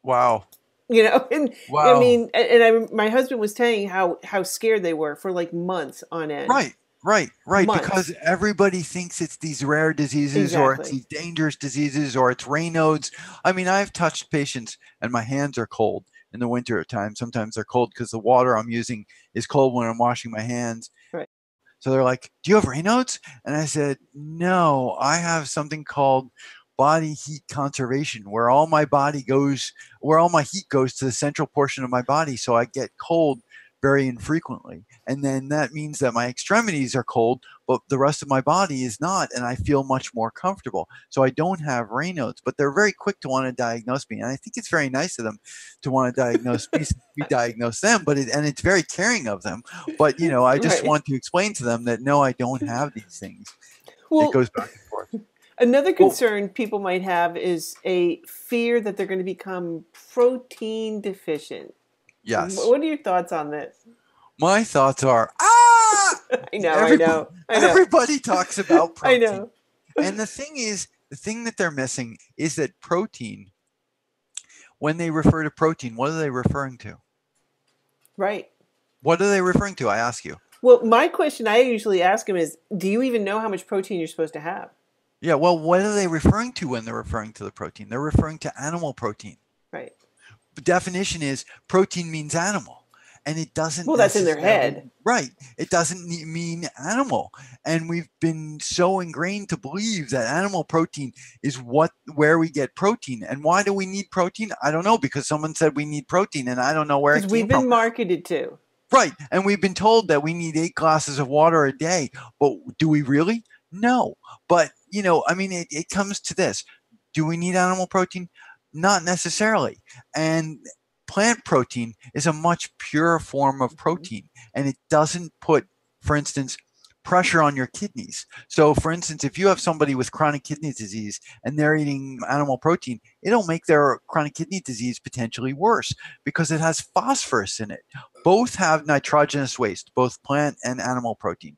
Wow you know and wow. i mean and I, my husband was telling how how scared they were for like months on end right right right months. because everybody thinks it's these rare diseases exactly. or it's these dangerous diseases or it's raynaud's i mean i've touched patients and my hands are cold in the winter time sometimes they're cold because the water i'm using is cold when i'm washing my hands right so they're like do you have raynaud's and i said no i have something called body heat conservation where all my body goes where all my heat goes to the central portion of my body so i get cold very infrequently. And then that means that my extremities are cold but the rest of my body is not and i feel much more comfortable. So i don't have raynaud's but they're very quick to want to diagnose me and i think it's very nice of them to want to diagnose me we diagnose them but it, and it's very caring of them. But you know i just right. want to explain to them that no i don't have these things. Well, it goes back and forth Another concern people might have is a fear that they're going to become protein deficient. Yes. What are your thoughts on this? My thoughts are ah. I know, everybody, I know, I know. Everybody talks about protein. I know. and the thing is, the thing that they're missing is that protein. When they refer to protein, what are they referring to? Right. What are they referring to? I ask you. Well, my question I usually ask them is, do you even know how much protein you're supposed to have? Yeah, well, what are they referring to when they're referring to the protein? They're referring to animal protein. Right. The definition is protein means animal. And it doesn't. Well, that's in their head. Right. It doesn't mean animal. And we've been so ingrained to believe that animal protein is what where we get protein. And why do we need protein? I don't know because someone said we need protein, and I don't know where it came we've been from. marketed to. Right. And we've been told that we need eight glasses of water a day. But do we really? No. But you know, I mean, it, it comes to this. Do we need animal protein? Not necessarily. And plant protein is a much purer form of mm-hmm. protein and it doesn't put, for instance, pressure on your kidneys. So, for instance, if you have somebody with chronic kidney disease and they're eating animal protein, it'll make their chronic kidney disease potentially worse because it has phosphorus in it. Both have nitrogenous waste, both plant and animal protein.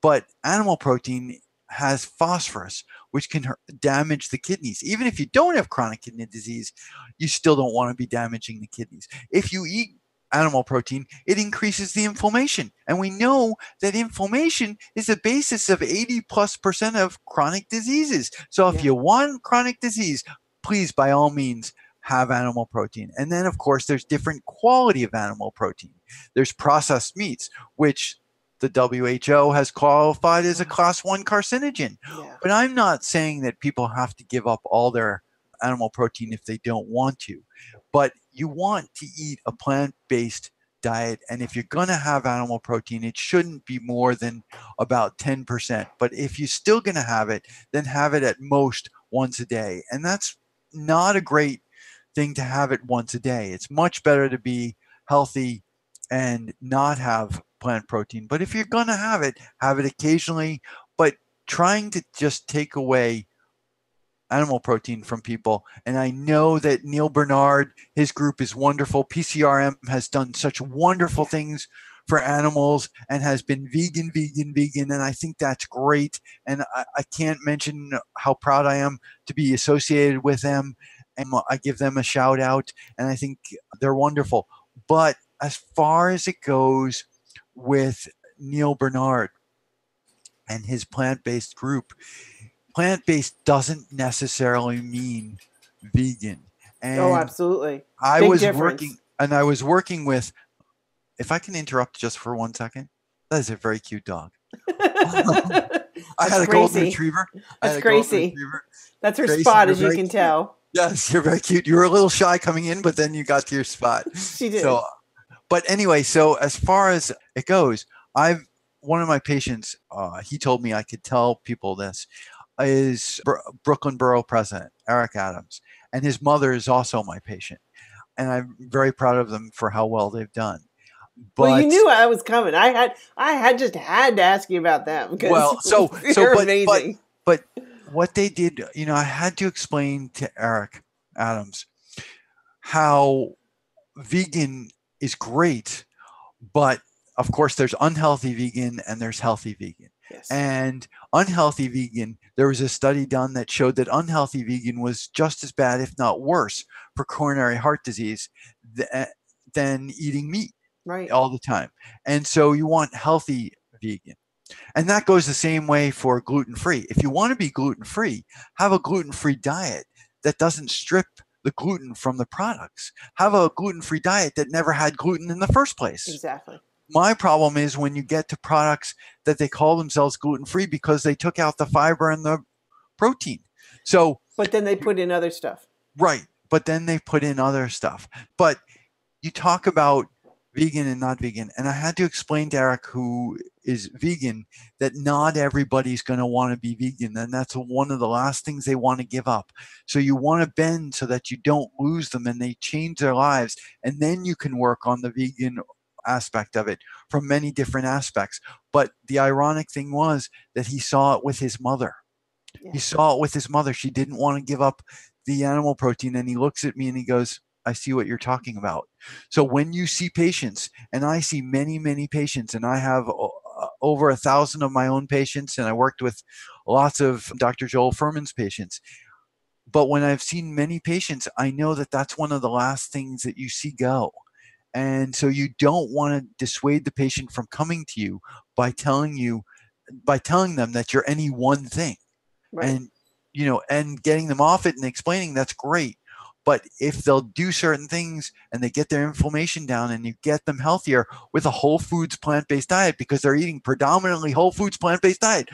But animal protein has phosphorus, which can damage the kidneys. Even if you don't have chronic kidney disease, you still don't want to be damaging the kidneys. If you eat animal protein, it increases the inflammation. And we know that inflammation is the basis of 80 plus percent of chronic diseases. So if yeah. you want chronic disease, please, by all means, have animal protein. And then, of course, there's different quality of animal protein. There's processed meats, which the WHO has qualified as a mm-hmm. class one carcinogen. Yeah. But I'm not saying that people have to give up all their animal protein if they don't want to. But you want to eat a plant based diet. And if you're going to have animal protein, it shouldn't be more than about 10%. But if you're still going to have it, then have it at most once a day. And that's not a great thing to have it once a day. It's much better to be healthy and not have plant protein. But if you're going to have it, have it occasionally. But trying to just take away animal protein from people. And I know that Neal Barnard, his group is wonderful. PCRM has done such wonderful things for animals and has been vegan, vegan, vegan. And I think that's great. And I, I can't mention how proud I am to be associated with them. And I give them a shout out. And I think they're wonderful. But as far as it goes with Neal Barnard and his plant based group, plant based doesn't necessarily mean vegan. Oh, and oh, absolutely. I Big was difference. working and I was working with if I can interrupt just for one second, that is a very cute dog. I had a golden retriever. That's Gracie. Retriever. That's her Gracie, spot, as you can cute. tell. Yes, you're very cute. You were a little shy coming in, but then you got to your spot. she did. So, but anyway, so as far as it goes, I've one of my patients. Uh, he told me I could tell people this is Brooklyn Borough president Eric Adams, and his mother is also my patient, and I'm very proud of them for how well they've done. But, well, you knew I was coming. I had, I had just had to ask you about them. Well, so, so, but, amazing. But, but what they did, you know, I had to explain to Eric Adams how vegan is great, but of course, there's unhealthy vegan and there's healthy vegan. Yes. And unhealthy vegan, there was a study done that showed that unhealthy vegan was just as bad, if not worse, for coronary heart disease th- eh, than eating meat right. all the time. And so you want healthy vegan. And that goes the same way for gluten free. If you want to be gluten free, have a gluten free diet that doesn't strip the gluten from the products. Have a gluten free diet that never had gluten in the first place. Exactly my problem is when you get to products that they call themselves gluten free because they took out the fiber and the protein. So, but then they put in other stuff. Right. But then they put in other stuff. But you talk about vegan and not vegan. And I had to explain to Eric, who is vegan, that not everybody's going to want to be vegan. And that's one of the last things they want to give up. So you want to bend so that you don't lose them and they change their lives. And then you can work on the vegan aspect of it from many different aspects. But the ironic thing was that he saw it with his mother. Yeah. He saw it with his mother. She didn't want to give up the animal protein. And he looks at me and he goes, I see what you're talking about. So when you see patients, and I see many, many patients, and I have over a thousand of my own patients, and I worked with lots of Dr. Joel Fuhrman's patients. But when I've seen many patients, I know that that's one of the last things that you see go. And so you don't want to dissuade the patient from coming to you by telling you, by telling them that you're any one thing. Right. And, you know, and getting them off it and explaining that's great. But if they'll do certain things and they get their inflammation down and you get them healthier with a whole foods plant based diet because they're eating predominantly whole foods plant based diet,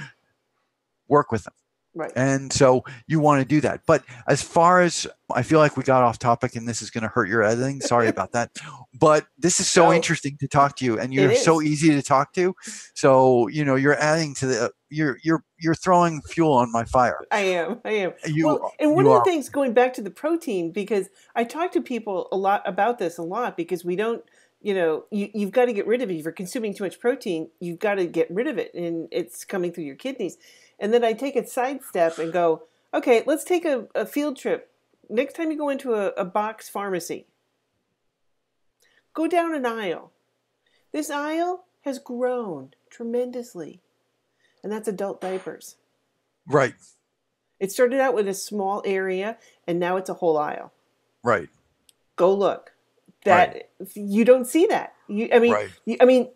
work with them. Right. And so you want to do that. But as far as I feel like we got off topic and this is going to hurt your editing. Sorry about that. But this is so, interesting to talk to you and you're so easy to talk to. So, you know, you're adding to the you're you're you're throwing fuel on my fire. I am. I am. You, well, and one of the are. things going back to the protein because I talk to people a lot about this a lot because we don't you know, you, you've got to get rid of it. If you're consuming too much protein, you've got to get rid of it, and it's coming through your kidneys. And then I take a sidestep and go, okay, let's take a, a field trip. Next time you go into a, a box pharmacy, go down an aisle. This aisle has grown tremendously, and that's adult diapers. Right. It started out with a small area, and now it's a whole aisle. Right. Go look. That right. you don't see that. You, I mean, right. you, I mean,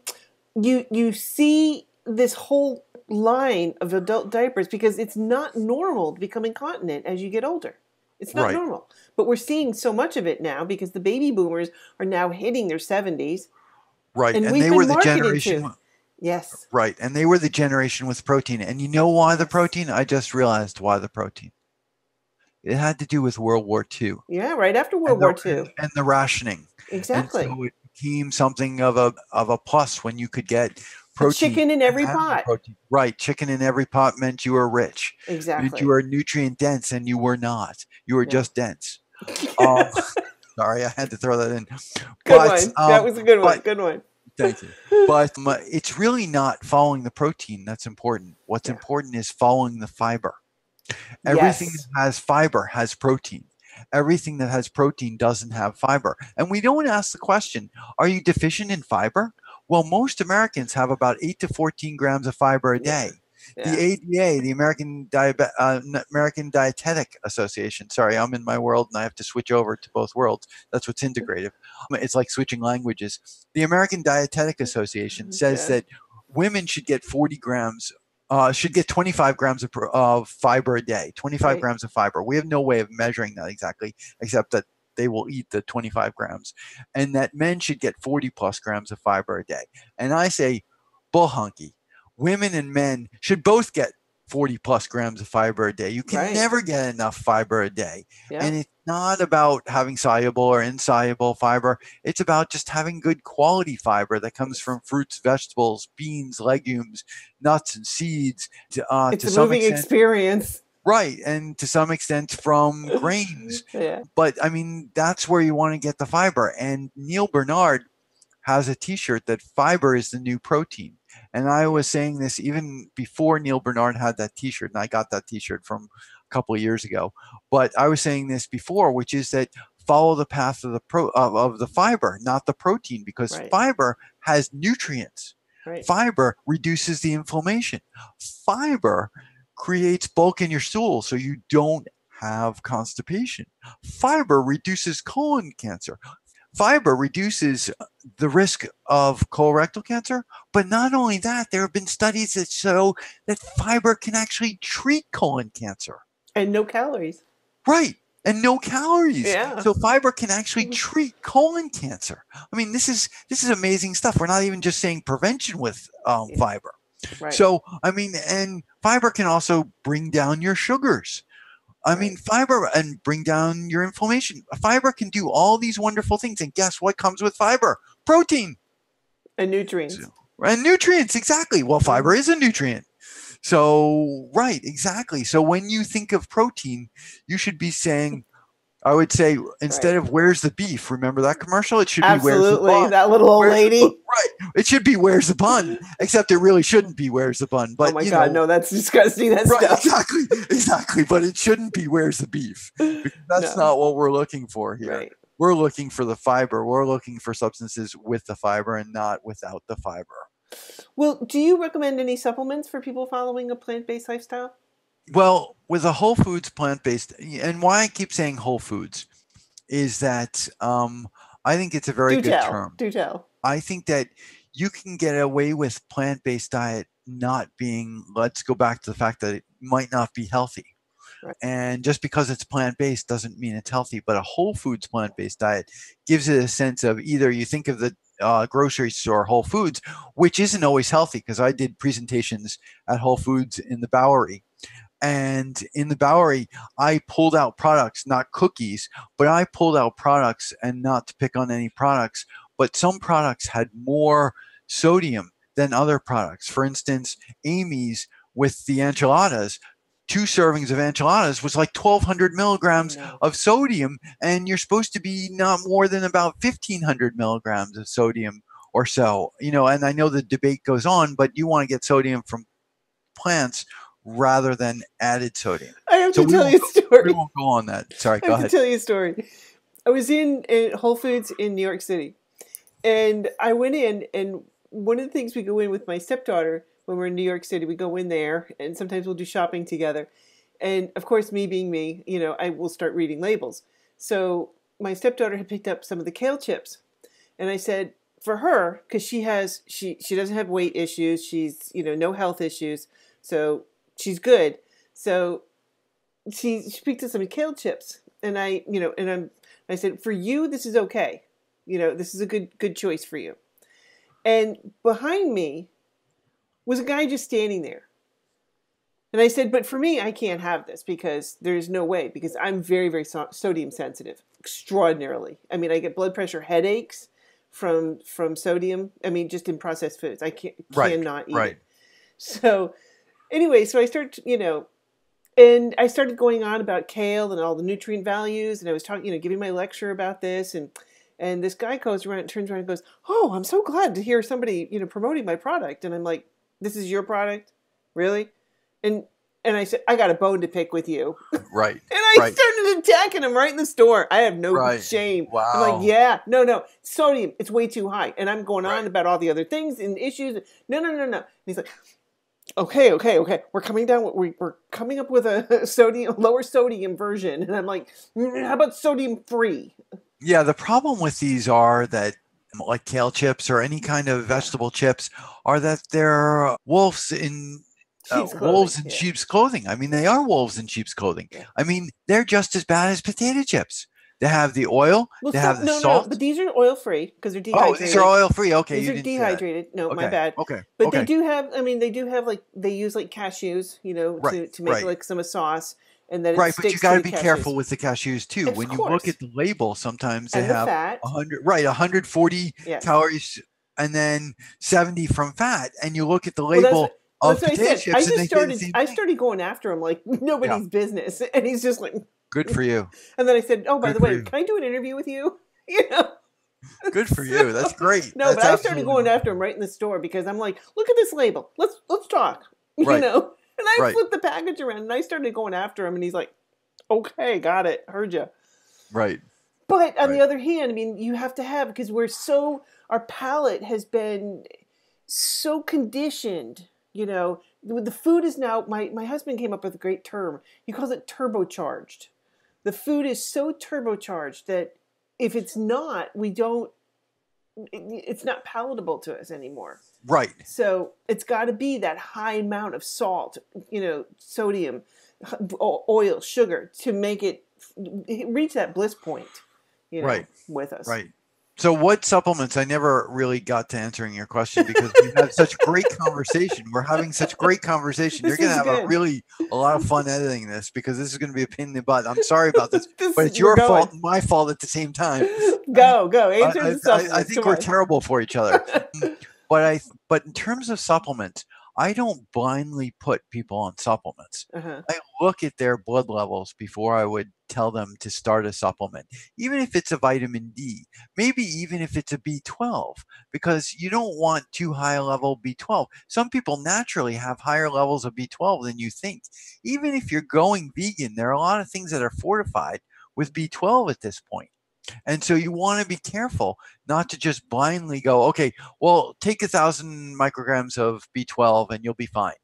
you you see this whole line of adult diapers because it's not normal to become incontinent as you get older. It's not right. normal. But we're seeing so much of it now because the baby boomers are now hitting their 70s. Right. And, and they were the generation. To. Yes. Right. And they were the generation with protein. And you know why the protein? I just realized why the protein. It had to do with World War II. Yeah, right after World War II. And, and the rationing. Exactly. And so it became something of a of a plus when you could get protein. Chicken in every pot. protein. Right. Chicken in every pot meant you were rich. Exactly. Meant you were nutrient dense and you were not. You were Yeah. just dense. Um, sorry, I had to throw that in. good but, one. that um, was a good one. but- Good one. Thank you. But um, it's really not following the protein that's important. What's Yeah. important is following the fiber. Everything Yes. that has fiber has protein. Everything that has protein doesn't have fiber. And we don't ask the question are you deficient in fiber? Well, most Americans have about 8 to 14 grams of fiber a day. Yeah. The ADA, the American Diabe- uh, American Dietetic Association. Sorry, I'm in my world and I have to switch over to both worlds. That's what's integrative. Um, It's like switching languages. The American Dietetic Association says Yeah. that women should get 40 grams, uh, should get 25 grams of, of fiber a day. 25 Right. grams of fiber. We have no way of measuring that exactly, except that they will eat the 25 grams, and that men should get 40 plus grams of fiber a day. And I say, bull hunky. Women and men should both get 40 plus grams of fiber a day. You can Right. never get enough fiber a day. Yeah. And it's not about having soluble or insoluble fiber. It's about just having good quality fiber that comes from fruits, vegetables, beans, legumes, nuts, and seeds. To, uh, it's to a moving extent, experience. Right, and to some extent from grains. Yeah. But I mean, that's where you want to get the fiber. And Neal Barnard has a T-shirt that fiber is the new protein. And I was saying this even before Neal Barnard had that T-shirt, and I got that T-shirt from a couple of years ago. But I was saying this before, which is that follow the path of the pro of, of the fiber, not the protein, because Right. fiber has nutrients. Right. Fiber reduces the inflammation. Fiber creates bulk in your stool so you don't have constipation. Fiber reduces colon cancer. Fiber reduces the risk of colorectal cancer. But not only that, there have been studies that show that fiber can actually treat colon cancer. And no calories. Right. And no calories. Yeah. So fiber can actually Mhm. treat colon cancer. I mean, this is this is amazing stuff. We're not even just saying prevention with um, fiber. Right. So, I mean, and fiber can also bring down your sugars. I mean, fiber and bring down your inflammation. Fiber can do all these wonderful things. And guess what comes with fiber? Protein and nutrients. and nutrients. Exactly. Well, fiber is a nutrient. So, right, exactly. So, when you think of protein, you should be saying, I would say, instead of where's the beef, remember that commercial? It should be where's the bun. That little old Where's lady. Right. It should be where's the bun, except it really shouldn't be where's the bun. But oh my you god, know, no, that's disgusting. That's right, stuff. exactly, exactly. But it shouldn't be where's the beef. That's No. not what we're looking for here. Right. We're looking for the fiber. We're looking for substances with the fiber and not without the fiber. Well, do you recommend any supplements for people following a plant-based lifestyle? Well, with a whole foods plant based, and why I keep saying whole foods is that um, I think it's a very do good tell. term. Do tell. I think that you can get away with plant based diet not being, let's go back to the fact that it might not be healthy. Right. And just because it's plant based doesn't mean it's healthy, but a whole foods plant based diet gives it a sense of either you think of the uh, grocery store Whole Foods, which isn't always healthy because I did presentations at Whole Foods in the Bowery. And in the Bowery, I pulled out products, not cookies, but I pulled out products and not to pick on any products, but some products had more sodium than other products. For instance, Amy's with the enchiladas, two servings of enchiladas was like 1200 milligrams No. of sodium, and you're supposed to be not more than about 1500 milligrams of sodium or so. You know, and I know the debate goes on, but you want to get sodium from plants rather than added sodium. I have So to tell you a story. We won't go on that. Sorry, I go have ahead. to tell you a story. I was in, in Whole Foods in New York City, and I went in, and one of the things we go in with my stepdaughter when we're in New York City, we go in there, and sometimes we'll do shopping together. And of course, me being me, you know, I will start reading labels. So my stepdaughter had picked up some of the kale chips, and I said for her because she has she she doesn't have weight issues, she's you know no health issues, so she's good. So she, she picked up some kale chips and I, you know, and I'm, I said, for you, this is okay. You know, this is a good, good choice for you. And behind me was a guy just standing there. And I said, but for me, I can't have this because there's no way because I'm very, very so- sodium sensitive, extraordinarily. I mean, I get blood pressure headaches from from sodium. I mean, just in processed foods, I can't Right, cannot eat right. it. So anyway, so I started, you know, and I started going on about kale and all the nutrient values, and I was talking, you know, giving my lecture about this, and and this guy goes around, turns around, and goes, "Oh, I'm so glad to hear somebody, you know, promoting my product." And I'm like, "This is your product, really?" And and I said, "I got a bone to pick with you." Right. And I Right. started attacking him right in the store. I have no Right. shame. I'm like, yeah, no, no, sodium, it's way too high. And I'm going Right. on about all the other things and issues. No, no, no, no. And he's like, okay, okay, okay. We're coming down. We, we're coming up with a sodium, lower sodium version. And I'm like, "Mm, how about sodium free? Yeah, the problem with these are that like kale chips or any kind of vegetable chips are that they're wolves in uh, Sheep's clothing, wolves in yeah. sheep's clothing. I mean, they are wolves in sheep's clothing. Yeah. I mean, they're just as bad as potato chips. They have the oil, Well, they so- have the no, no, salt. no, but these are oil free because they're dehydrated. oh, these are oil free. Okay, These you are didn't dehydrated. No, my bad. Okay, But okay. they do have. I mean, they do have like they use like cashews, you know, to, Right, to make right. like some sauce, and then right, but you got to be cashews. careful with the cashews too. Of when you look at the label, sometimes they and have fat. 100 right 140 Yes. calories and then 70 from fat and you look at the label That's what I said. chips I and just started. I started going after him like nobody's business, and he's just like. Good for you And then I said, "Oh, by Good the way, you. can I do an interview with you?" You know. good for you that's great No, That's but I started going after him right in the store because I'm like, "Look at this label. Let's let's talk." You Right. know. And I Right. flipped the package around, and I started going after him, and he's like, "Okay, got it, heard you." right But on the other hand, I mean, you have to have because we're so our palate has been so conditioned. You know, the the food is now. My my husband came up with a great term. He calls it turbocharged. The food is so turbocharged that if it's not, we don't. It's not palatable to us anymore. right So it's got to be that high amount of salt, you know, sodium, oil, sugar to make it reach that bliss point, you know, Right. with us. right so what supplements i never really got to answering your question because we've had such great conversation we're having such great conversation you're going to have a really a lot of fun editing this because this is going to be a pain in the butt i'm sorry about this This but it's your going. fault and my fault at the same time Go, go. I, Answer I- the supplements. I- I think we're terrible for each other. Mm, but I but in terms of supplements, I don't blindly put people on supplements. Uh-huh. I look at their blood levels before I would tell them to start a supplement, even if it's a vitamin D, maybe even if it's a B12, because you don't want too high a level B12. Some people naturally have higher levels of B12 than you think. Even if you're going vegan, there are a lot of things that are fortified with B12 at this point. And so you want to be careful not to just blindly go, okay, well, take a thousand micrograms of B12 and you'll be fine.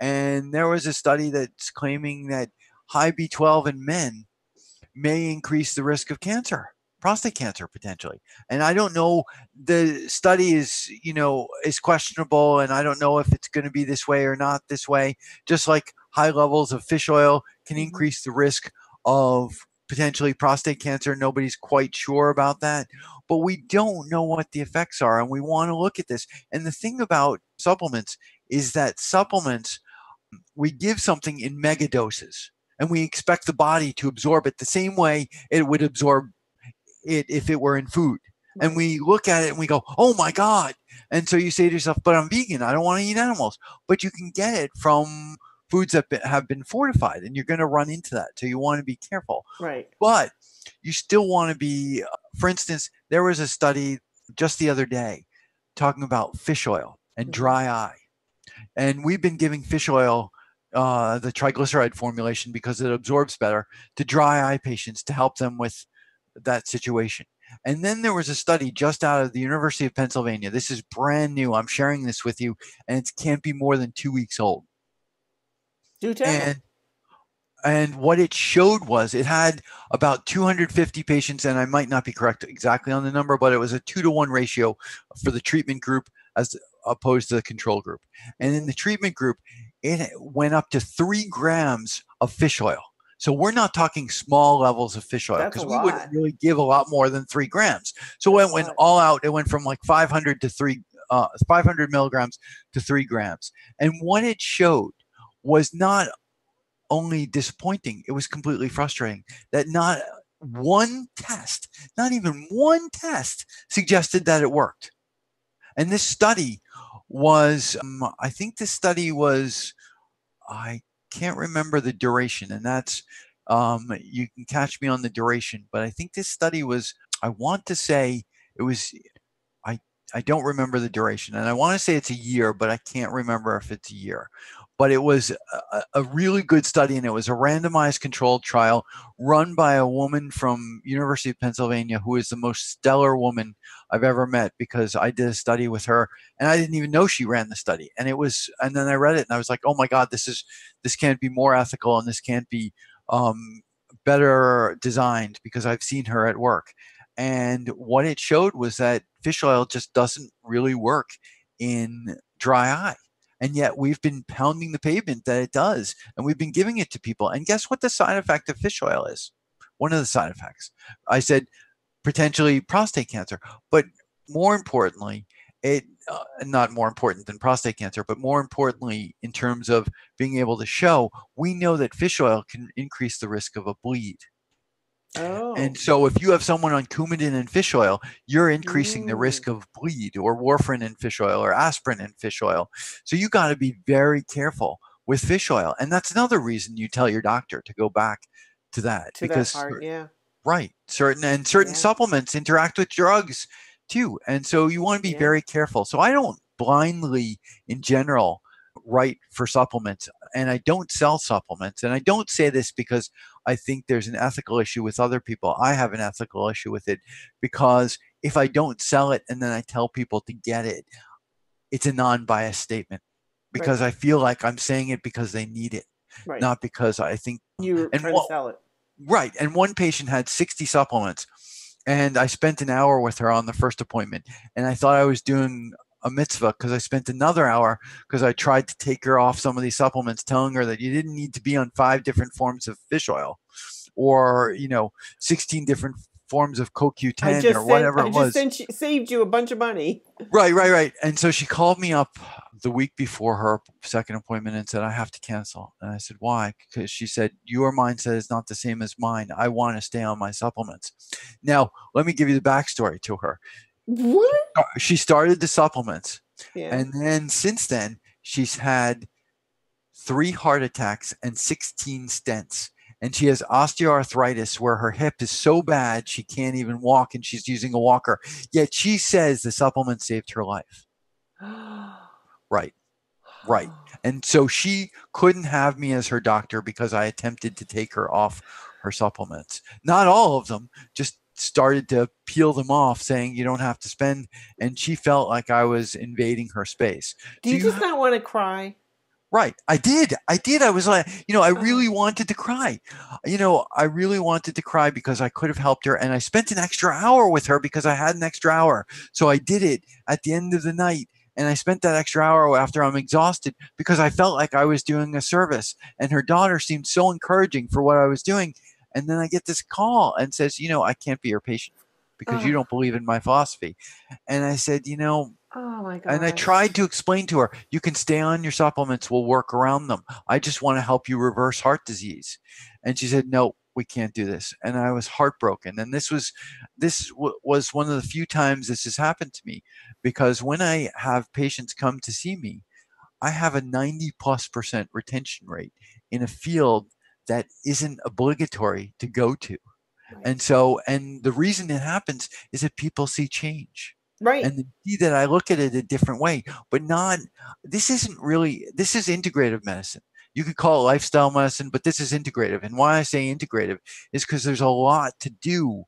And there was a study that's claiming that high B12 in men may increase the risk of cancer, prostate cancer potentially. And I don't know, the study is, you know, is questionable and I don't know if it's going to be this way or not this way. Just like high levels of fish oil can Mhm. increase the risk of potentially prostate cancer. Nobody's quite sure about that, but we don't know what the effects are, and we want to look at this. And the thing about supplements is that supplements, we give something in mega doses, and we expect the body to absorb it the same way it would absorb it if it were in food. And we look at it and we go, oh my God. And so you say to yourself, but I'm vegan. I don't want to eat animals. But you can get it from foods that have been fortified, and you're going to run into that. So you want to be careful Right. but you still want to be for instance there was a study just the other day talking about fish oil and Mhm. dry eye and we've been giving fish oil uh, the triglyceride formulation because it absorbs better to dry eye patients to help them with that situation and then there was a study just out of the university of pennsylvania this is brand new i'm sharing this with you and it can't be more than two weeks old Do tell. and and what it showed was it had about 250 patients and i might not be correct exactly on the number but it was a two to one ratio for the treatment group as opposed to the control group. And in the treatment group it went up to three grams of fish oil. So we're not talking small levels of fish oil because we wouldn't really give a lot more than three grams. So That's it went all out. It went from like 500 to three uh, 500 milligrams to three grams. And what it showed was not only disappointing, it was completely frustrating that not one test, not even one test, suggested that it worked. And this study was, um, I think this study was, I can't remember the duration, and that's, um, you can catch me on the duration, but I think this study was, I want to say it was, I, don't remember the duration, and I want to say it's a year, but I can't remember if it's a year. But it was a, a, really good study and it was a randomized controlled trial run by a woman from university of pennsylvania who is the most stellar woman i've ever met because i did a study with her and i didn't even know she ran the study and it was and then i read it and i was like oh my god this is this can't be more ethical and this can't be um, better designed because i've seen her at work and what it showed was that fish oil just doesn't really work in dry eye and yet we've been pounding the pavement that it does. And we've been giving it to people. And guess what the side effect of fish oil is? One of the side effects. I said potentially prostate cancer. But more importantly, it uh, not more important than prostate cancer, but more importantly, in terms of being able to show, we know that fish oil can increase the risk of a bleed. Oh. And so if you have someone on Coumadin and fish oil, you're increasing the risk mm. of bleed or warfarin in fish oil or aspirin in fish oil. So you got to be very careful with fish oil. And that's another reason you tell your doctor to go back to that to because that part, yeah. Right. Certain and certain yeah. supplements interact with drugs too. And so you want to be yeah. very careful. So I don't blindly in general write for supplements and I don't sell supplements. And I don't say this because I think there's an ethical issue with other people. I have an ethical issue with it because if I don't sell it and then I tell people to get it, it's a non biased statement because right. I feel like I'm saying it because they need it, right. not because I think you're and trying to sell it. Right. And one patient had 60 supplements. And I spent an hour with her on the first appointment. And I thought I was doing a mitzvah because I spent another hour because I tried to take her off some of these supplements, telling her that you didn't need to be on five different forms of fish oil or, you know, 16 different forms of CoQ10 or whatever it was. Sent, saved you a bunch of money. Right, right, right. And so she called me up the week before her second appointment and said, I have to cancel. And I said, Why? Because she said, Your mindset is not the same as mine. I want to stay on my supplements. Now, let me give you the backstory to her. What? She started the supplements. Yeah. And then since then, she's had three heart attacks and 16 stents. And she has osteoarthritis where her hip is so bad she can't even walk and she's using a walker. Yet she says the supplement saved her life. right. Right. And so she couldn't have me as her doctor because I attempted to take her off her supplements. Not all of them, just started to peel them off saying you don't have to spend and she felt like i was invading her space do you, you just not want to cry right i did i did i was like you know i uh-huh. really wanted to cry you know i really wanted to cry because i could have helped her and i spent an extra hour with her because i had an extra hour so i did it at the end of the night and I spent that extra hour after I'm exhausted because I felt like I was doing a service. And her daughter seemed so encouraging for what I was doing. And then I get this call and says, you know, I can't be your patient because oh. you don't believe in my philosophy. And I said, you know, Oh my god. And I tried to explain to her, you can stay on your supplements, we'll work around them. I just want to help you reverse heart disease. And she said, "No, we can't do this." And I was heartbroken. And this was this w- was one of the few times this has happened to me because when I have patients come to see me, I have a 90 plus percent retention rate in a field that isn't obligatory to go to. Right. And so, and the reason it happens is that people see change. Right. And see that I look at it a different way, but not, this isn't really, this is integrative medicine. You could call it lifestyle medicine, but this is integrative. And why I say integrative is because there's a lot to do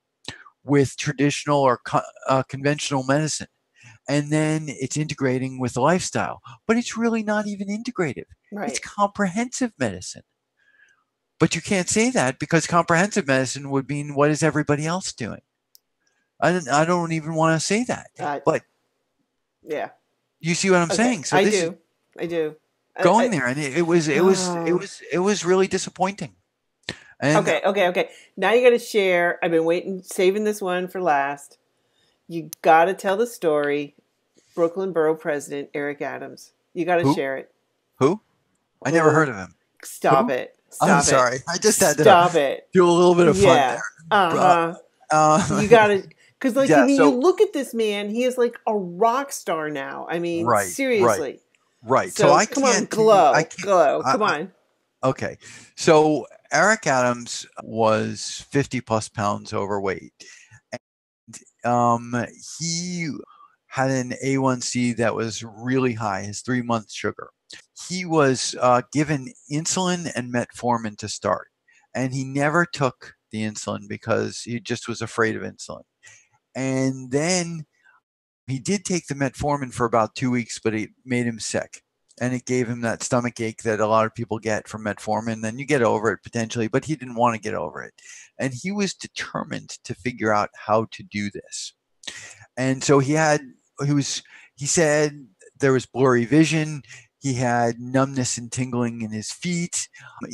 with traditional or co- uh, conventional medicine. And then it's integrating with lifestyle, but it's really not even integrative. Right. It's comprehensive medicine. But you can't say that because comprehensive medicine would mean what is everybody else doing? I don't, I don't even want to say that. Uh, but yeah, you see what I'm okay. saying? So I do. I do. Going I, there, and it, it was, it was, it was, it was really disappointing. And okay, okay, okay. Now you got to share. I've been waiting, saving this one for last. You got to tell the story. Brooklyn Borough President Eric Adams. You got to share it. Who? I never heard of him. Stop Who? it. Stop I'm sorry. I just had to stop it. Do a little bit of fun yeah. there. Uh-huh. Uh, you got to because like yeah, I mean, so, you look at this man, he is like a rock star now. I mean, right, seriously. Right. Right. So, so I come on, glow, I glow. Come I, on. Okay. So Eric Adams was 50 plus pounds overweight. And um, he had an A1C that was really high, his three month sugar. He was uh, given insulin and metformin to start, and he never took the insulin because he just was afraid of insulin. And then he did take the metformin for about two weeks, but it made him sick. And it gave him that stomach ache that a lot of people get from metformin. Then you get over it potentially, but he didn't want to get over it. And he was determined to figure out how to do this. And so he had, he was, he said there was blurry vision. He had numbness and tingling in his feet.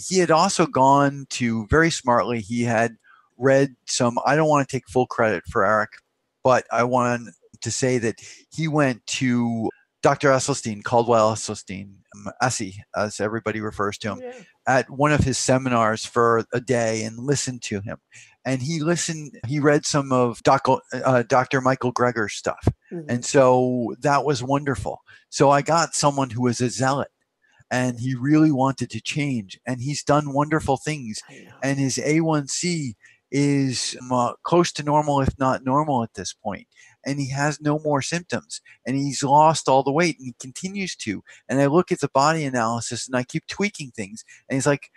He had also gone to very smartly, he had read some, I don't want to take full credit for Eric, but I want to say that he went to Dr. Esselstyn, Caldwell Esselstyn, um, Essie, as everybody refers to him, yeah. at one of his seminars for a day and listened to him. And he listened, he read some of Dr. Uh, Dr. Michael Greger's stuff. Mm-hmm. And so that was wonderful. So I got someone who was a zealot and he really wanted to change. And he's done wonderful things. And his A1C is um, uh, close to normal, if not normal at this point. And he has no more symptoms and he's lost all the weight and he continues to. And I look at the body analysis and I keep tweaking things. And he's like,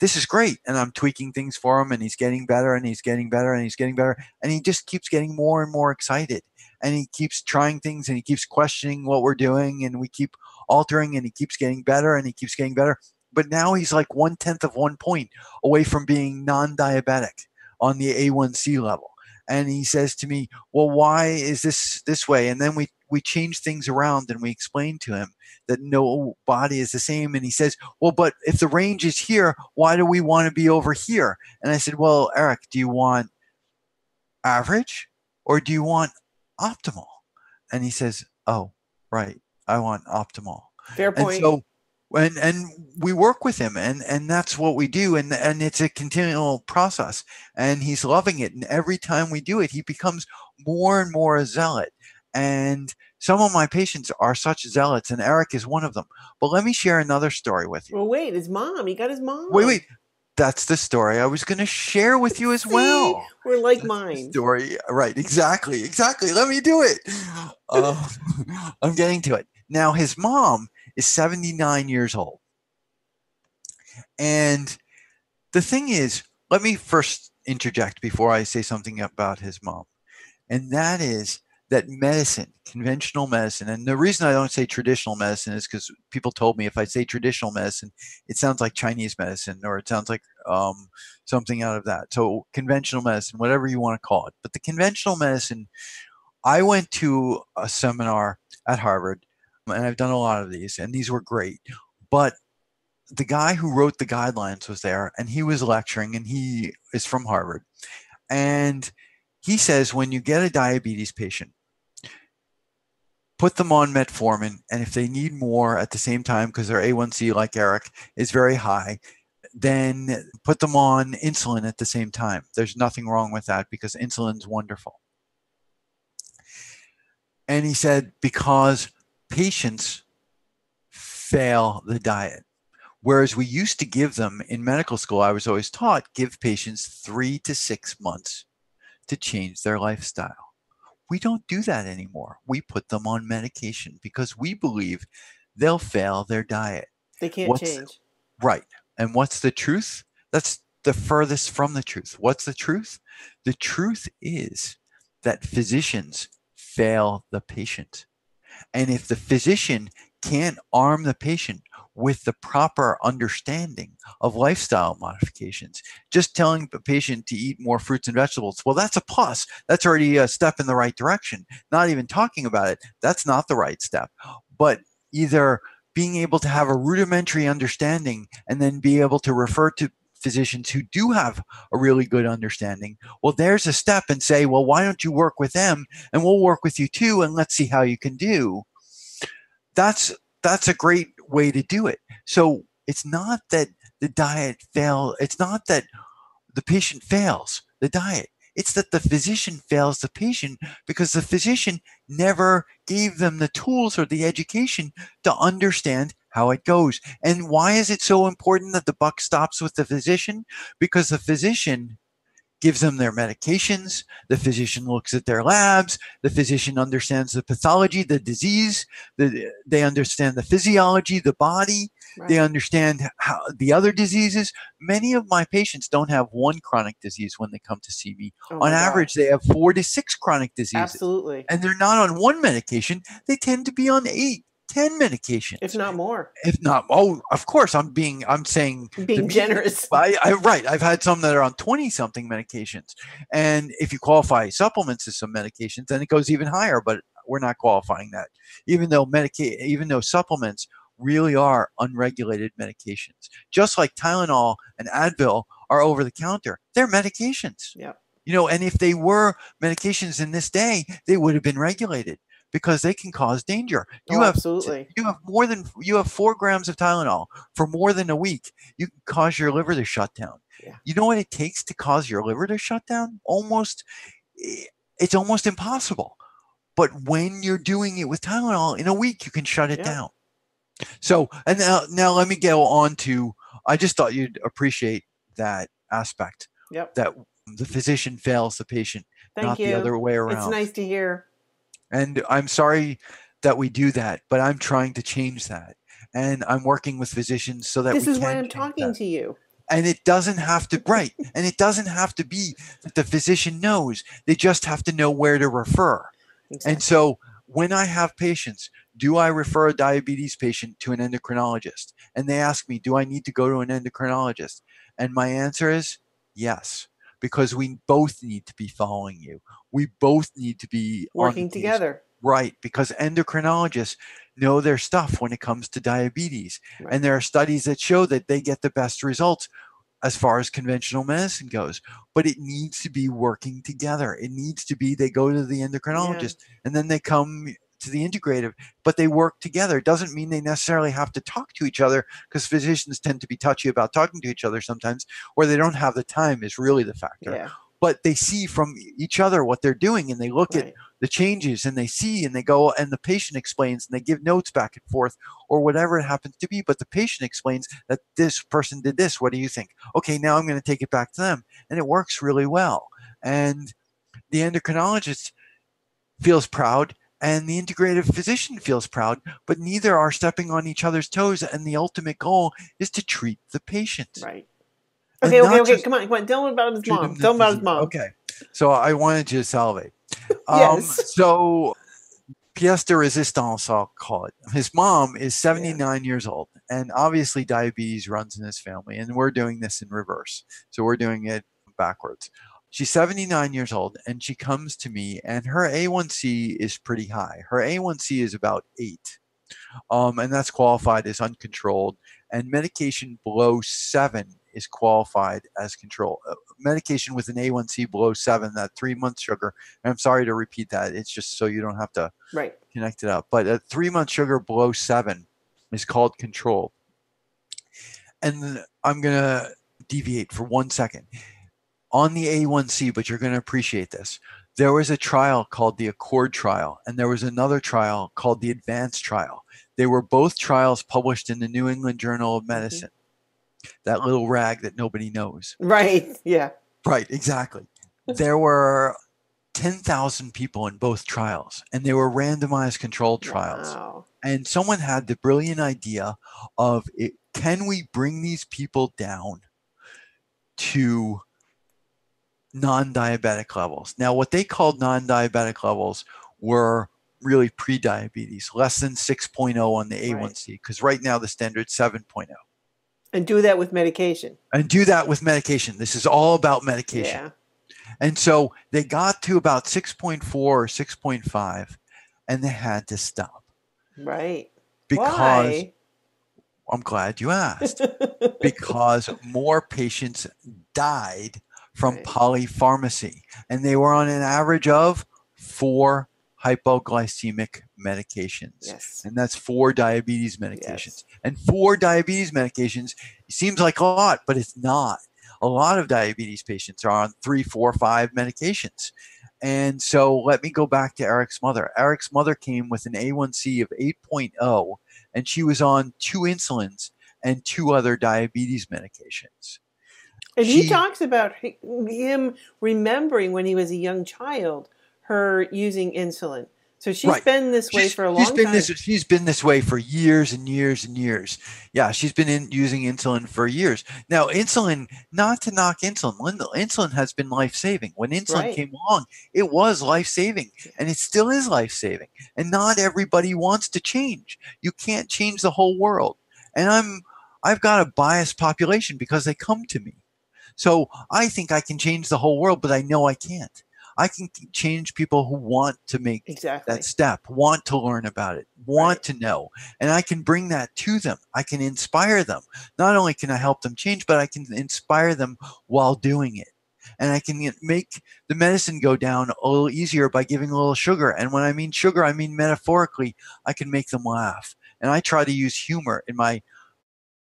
this is great. And I'm tweaking things for him and he's getting better and he's getting better and he's getting better. And he just keeps getting more and more excited. And he keeps trying things and he keeps questioning what we're doing and we keep altering and he keeps getting better and he keeps getting better. But now he's like one tenth of one point away from being non diabetic on the A1C level. And he says to me, "Well, why is this this way?" And then we we change things around and we explain to him that no body is the same. And he says, "Well, but if the range is here, why do we want to be over here?" And I said, "Well, Eric, do you want average or do you want optimal?" And he says, "Oh, right, I want optimal." Fair point. And so and and we work with him and and that's what we do and and it's a continual process and he's loving it and every time we do it he becomes more and more a zealot and some of my patients are such zealots and eric is one of them but let me share another story with you well wait his mom he got his mom wait wait that's the story I was going to share with you as See, well. We're like mine. Story, right? Exactly, exactly. Let me do it. Uh, I'm getting to it now. His mom is 79 years old. And the thing is, let me first interject before I say something about his mom. And that is that medicine, conventional medicine, and the reason I don't say traditional medicine is because people told me if I say traditional medicine, it sounds like Chinese medicine or it sounds like um, something out of that. So, conventional medicine, whatever you want to call it. But the conventional medicine, I went to a seminar at Harvard and I've done a lot of these, and these were great. But the guy who wrote the guidelines was there, and he was lecturing, and he is from Harvard. And he says when you get a diabetes patient, put them on metformin, and if they need more at the same time because their A1C, like Eric, is very high, then put them on insulin at the same time. There's nothing wrong with that because insulin's wonderful. And he said, because patients fail the diet. Whereas we used to give them in medical school, I was always taught give patients three to six months to change their lifestyle. We don't do that anymore. We put them on medication because we believe they'll fail their diet. They can't what's, change. Right. And what's the truth? That's the furthest from the truth. What's the truth? The truth is that physicians fail the patient. And if the physician can't arm the patient with the proper understanding of lifestyle modifications, just telling the patient to eat more fruits and vegetables, well, that's a plus. That's already a step in the right direction. Not even talking about it, that's not the right step. But either being able to have a rudimentary understanding and then be able to refer to physicians who do have a really good understanding, well, there's a step and say, well, why don't you work with them and we'll work with you too and let's see how you can do. That's that's a great way to do it. So it's not that the diet fail, it's not that the patient fails. the diet. It's that the physician fails the patient because the physician never gave them the tools or the education to understand how it goes. And why is it so important that the buck stops with the physician? Because the physician gives them their medications. The physician looks at their labs. The physician understands the pathology, the disease. The, they understand the physiology, the body. Right. They understand how the other diseases. Many of my patients don't have one chronic disease when they come to see me. Oh on average, God. they have four to six chronic diseases. Absolutely. And they're not on one medication. They tend to be on eight 10 medications. If not more. If not oh of course i'm being i'm saying being generous. I, I, right i've had some that are on 20 something medications. And if you qualify supplements as some medications then it goes even higher but we're not qualifying that. Even though medica- even though supplements really are unregulated medications just like tylenol and advil are over the counter they're medications. Yeah. You know and if they were medications in this day they would have been regulated because they can cause danger. You oh, have absolutely. You have more than you have four grams of Tylenol for more than a week. You can cause your liver to shut down. Yeah. You know what it takes to cause your liver to shut down? Almost, eh, it's almost impossible. But when you're doing it with Tylenol in a week, you can shut it yeah. down. So, and now, now let me go on to. I just thought you'd appreciate that aspect. Yep. That the physician fails the patient, Thank not you. the other way around. It's nice to hear. And I'm sorry that we do that, but I'm trying to change that. And I'm working with physicians so that this is why I'm talking that. to you. And it doesn't have to right, and it doesn't have to be that the physician knows. They just have to know where to refer. Exactly. And so when I have patients, do I refer a diabetes patient to an endocrinologist? And they ask me, do I need to go to an endocrinologist? And my answer is yes because we both need to be following you. We both need to be working together. Right, because endocrinologists know their stuff when it comes to diabetes. Right. And there are studies that show that they get the best results as far as conventional medicine goes. But it needs to be working together. It needs to be they go to the endocrinologist yeah. and then they come to the integrative, but they work together. It doesn't mean they necessarily have to talk to each other because physicians tend to be touchy about talking to each other sometimes, or they don't have the time is really the factor. Yeah. But they see from each other what they're doing and they look right. at the changes and they see and they go and the patient explains and they give notes back and forth or whatever it happens to be. But the patient explains that this person did this. What do you think? Okay, now I'm going to take it back to them. And it works really well. And the endocrinologist feels proud and the integrative physician feels proud, but neither are stepping on each other's toes. And the ultimate goal is to treat the patient. Right. Okay, okay, okay. Come on, come on. Tell him about his mom. Tell him about his mom. Okay. So I wanted you to salivate. Um, yes. So pièce de résistance, I'll call it. His mom is 79 yeah. years old, and obviously diabetes runs in his family, and we're doing this in reverse. So we're doing it backwards. She's 79 years old and she comes to me and her A1C is pretty high. Her A1C is about eight. Um, and that's qualified as uncontrolled. And medication below seven is qualified as control. Uh, medication with an A1C below seven, that three month sugar. I'm sorry to repeat that. It's just so you don't have to right. connect it up. But a three month sugar below seven is called control. And I'm going to deviate for one second on the A1C, but you're going to appreciate this. There was a trial called the Accord trial, and there was another trial called the Advance trial. They were both trials published in the New England Journal of mm-hmm. Medicine. That little rag that nobody knows. Right. Yeah. Right. Exactly. there were 10,000 people in both trials, and they were randomized controlled trials. Wow. And someone had the brilliant idea of it, can we bring these people down to non-diabetic levels. Now, what they called non-diabetic levels were really pre-diabetes, less than 6.0 on the A1C, because right. right now the standard is 7.0. And do that with medication. And do that with medication. This is all about medication. Yeah. And so they got to about 6.4 or 6.5 and they had to stop. Right. Because Why? I'm glad you asked. because more patients died from right. polypharmacy, and they were on an average of four hypoglycemic medications. Yes. And that's four diabetes medications. Yes. And four diabetes medications seems like a lot, but it's not. a lot of diabetes patients are on three, four, five medications. And so let me go back to Eric's mother. Eric's mother came with an A1C of 8.0, and she was on two insulins and two other diabetes medications. And she, he talks about him remembering when he was a young child, her using insulin. So she's right. been this way she's, for a long been time. This, she's been this way for years and years and years. Yeah, she's been in, using insulin for years. Now, insulin, not to knock insulin, Linda insulin has been life saving. When insulin right. came along, it was life saving and it still is life saving. And not everybody wants to change. You can't change the whole world. And I'm I've got a biased population because they come to me. So I think I can change the whole world, but I know I can't. I can change people who want to make exactly. that step, want to learn about it, want right. to know. And I can bring that to them. I can inspire them. Not only can I help them change, but I can inspire them while doing it. And I can make the medicine go down a little easier by giving a little sugar. And when I mean sugar, I mean metaphorically, I can make them laugh. And I try to use humor in my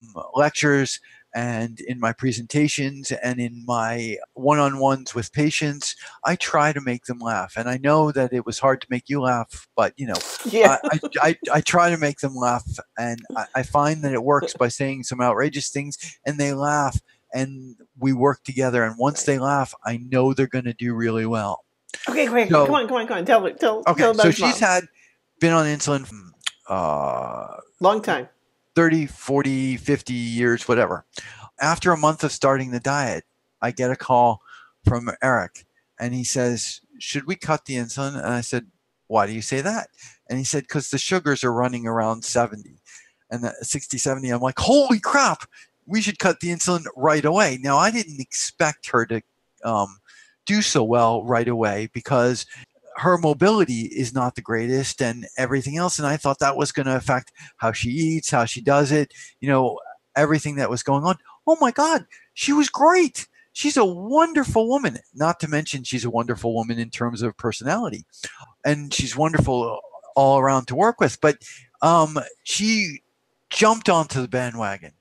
mm, lectures and in my presentations and in my one-on-ones with patients i try to make them laugh and i know that it was hard to make you laugh but you know yeah. I, I, I, try to make them laugh and I, I find that it works by saying some outrageous things and they laugh and we work together and once they laugh i know they're going to do really well. Okay quick so, come on come on come on. Tell me tell, okay tell so she's mom. had been on insulin uh long time 30, 40, 50 years, whatever. After a month of starting the diet, I get a call from Eric and he says, Should we cut the insulin? And I said, Why do you say that? And he said, Because the sugars are running around 70 and the 60, 70. I'm like, Holy crap, we should cut the insulin right away. Now, I didn't expect her to um, do so well right away because her mobility is not the greatest and everything else. And I thought that was going to affect how she eats, how she does it, you know, everything that was going on. Oh my God, she was great. She's a wonderful woman. Not to mention, she's a wonderful woman in terms of personality. And she's wonderful all around to work with. But um, she jumped onto the bandwagon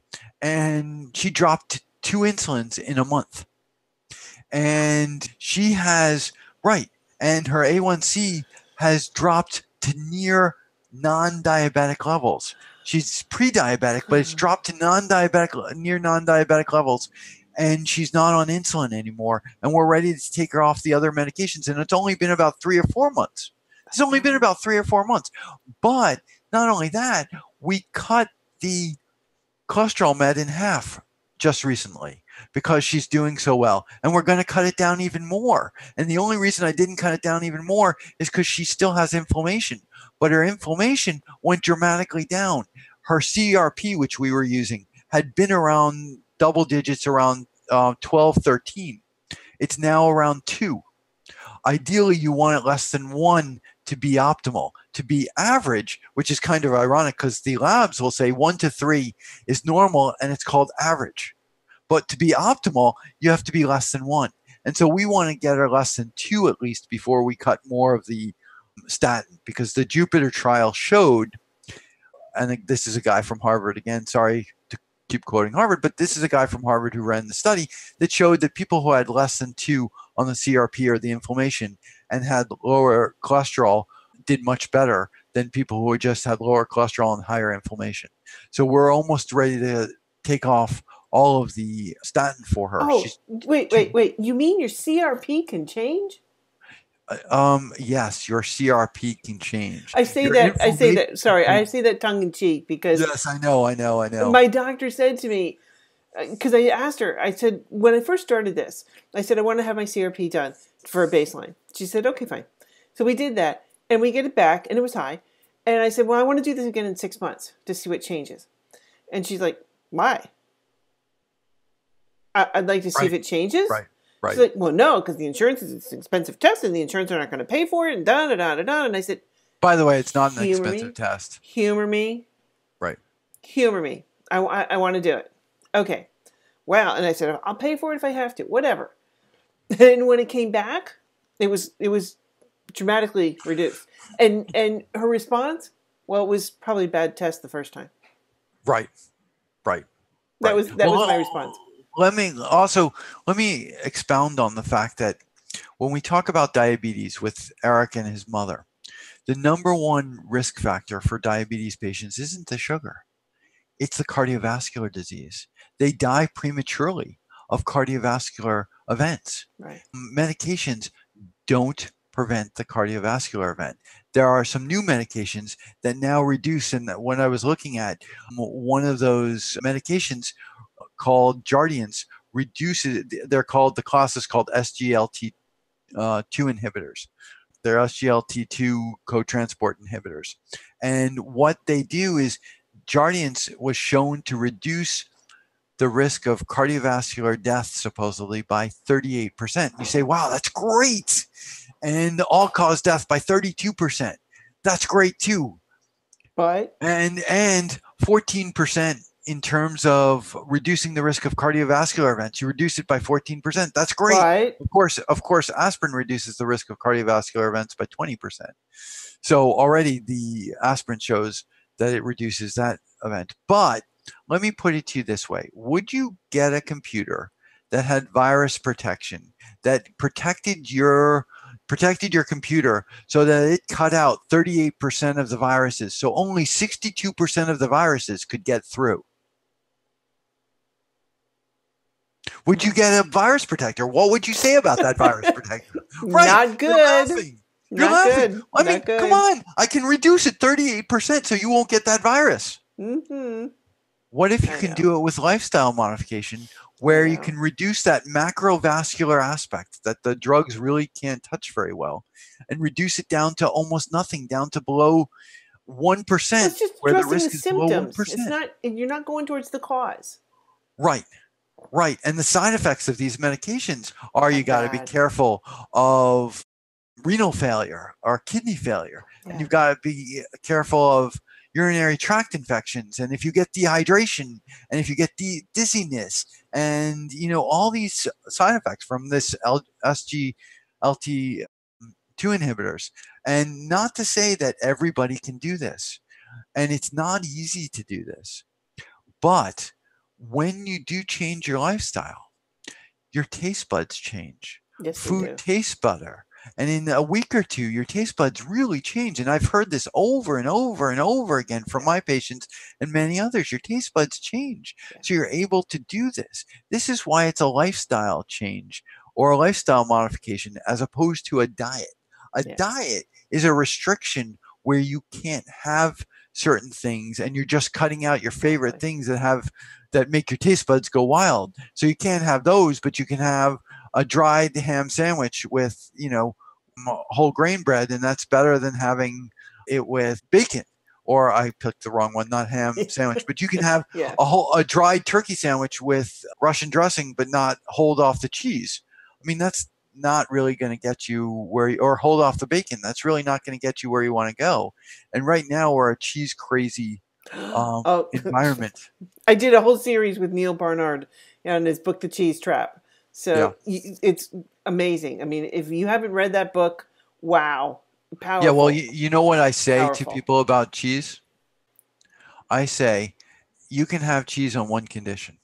and she dropped two insulins in a month. And she has, right, and her A1C has dropped to near non-diabetic levels. She's pre-diabetic, but it's hmm. dropped to non-diabetic, near non-diabetic levels, and she's not on insulin anymore. And we're ready to take her off the other medications. And it's only been about three or four months. It's only been about three or four months. But not only that, we cut the cholesterol med in half just recently because she's doing so well. And we're going to cut it down even more. And the only reason I didn't cut it down even more is because she still has inflammation, but her inflammation went dramatically down. Her CRP, which we were using, had been around double digits around uh, 12, 13. It's now around two. Ideally, you want it less than one to be optimal. To be average, which is kind of ironic because the labs will say one to three is normal and it's called average. But to be optimal, you have to be less than one. And so we want to get her less than two at least before we cut more of the statin because the Jupiter trial showed, and this is a guy from Harvard again, sorry to keep quoting Harvard, but this is a guy from Harvard who ran the study that showed that people who had less than two on the CRP or the inflammation and had lower cholesterol did much better than people who just had lower cholesterol and higher inflammation. So we're almost ready to take off all of the statin for her. Oh, She's wait, wait, wait. You mean your CRP can change? Uh, um, yes, your CRP can change. I say your that. I say that. Sorry, I say that tongue in cheek because. Yes, I know, I know, I know. My doctor said to me, because uh, I asked her, I said when I first started this, I said I want to have my CRP done for a baseline. She said, okay, fine. So we did that, and we get it back, and it was high. And I said, well, I want to do this again in six months to see what changes. And she's like, why? I, would like to see right. if it changes. Right. Right. She's like, well, no, because the insurance is an expensive test, and the insurance are not going to pay for it, and da da da da da. And I said, by the way, it's not an expensive me, test. Humor me. Right. Humor me. I, I, I want to do it. Okay. Well, and I said, I'll pay for it if I have to. Whatever. And when it came back, it was it was dramatically reduced. And and her response, well, it was probably a bad test the first time. Right. Right. That right. was that well, was my response let me also let me expound on the fact that when we talk about diabetes with Eric and his mother, the number one risk factor for diabetes patients isn't the sugar, it's the cardiovascular disease. They die prematurely of cardiovascular events. Right. Medications don't prevent the cardiovascular event. There are some new medications that now reduce, and when I was looking at um, one of those medications called Jardiance reduces, they're called, the class is called SGLT2 uh, inhibitors. They're SGLT2 co-transport inhibitors. And what they do is Jardiance was shown to reduce the risk of cardiovascular death supposedly by 38%. You say, wow, that's great. And all cause death by 32%. That's great too. But and and 14% in terms of reducing the risk of cardiovascular events. You reduce it by 14%. That's great. Right. Of course, of course, aspirin reduces the risk of cardiovascular events by 20%. So already the aspirin shows that it reduces that event. But let me put it to you this way. Would you get a computer that had virus protection that protected your protected your computer so that it cut out 38% of the viruses so only 62% of the viruses could get through Would you get a virus protector? What would you say about that virus protector? Right. Not good. You're laughing. You're Not laughing. good. I mean, Not good. come on. I can reduce it 38% so you won't get that virus. Mm-hmm. What if you I can know. do it with lifestyle modification where you can reduce that macrovascular aspect that the drugs really can't touch very well and reduce it down to almost nothing, down to below 1%, It's just where the risk the is below symptoms. 1%. It's not. You're not going towards the cause. Right. Right. And the side effects of these medications are you oh, got to be careful of renal failure or kidney failure. And you've got to be uh, careful of urinary tract infections. And if you get dehydration and if you get de- dizziness and, you know, all these side effects from this L- SGLT2 inhibitors. And not to say that everybody can do this. And it's not easy to do this. But when you do change your lifestyle, your taste buds change. Yes, Food tastes better. And in a week or two, your taste buds really change. And I've heard this over and over and over again from my patients and many others. Your taste buds change. So you're able to do this. This is why it's a lifestyle change or a lifestyle modification as opposed to a diet. A diet is a restriction where you can't have certain things and you're just cutting out your favorite things that have that make your taste buds go wild. So you can't have those, but you can have a dried ham sandwich with, you know, whole grain bread, and that's better than having it with bacon. Or I picked the wrong one, not ham sandwich, but you can have Yeah. a whole a dried turkey sandwich with Russian dressing, but not hold off the cheese. I mean, that's not really going to get you where, you, or hold off the bacon. That's really not going to get you where you want to go. And right now, we're a cheese crazy um, oh, environment. I did a whole series with Neal Barnard on his book, The Cheese Trap. So y it's amazing. I mean, if you haven't read that book, wow, powerful. Yeah, well, you, you know what I say Powerful. to people about cheese? I say you can have cheese on one condition.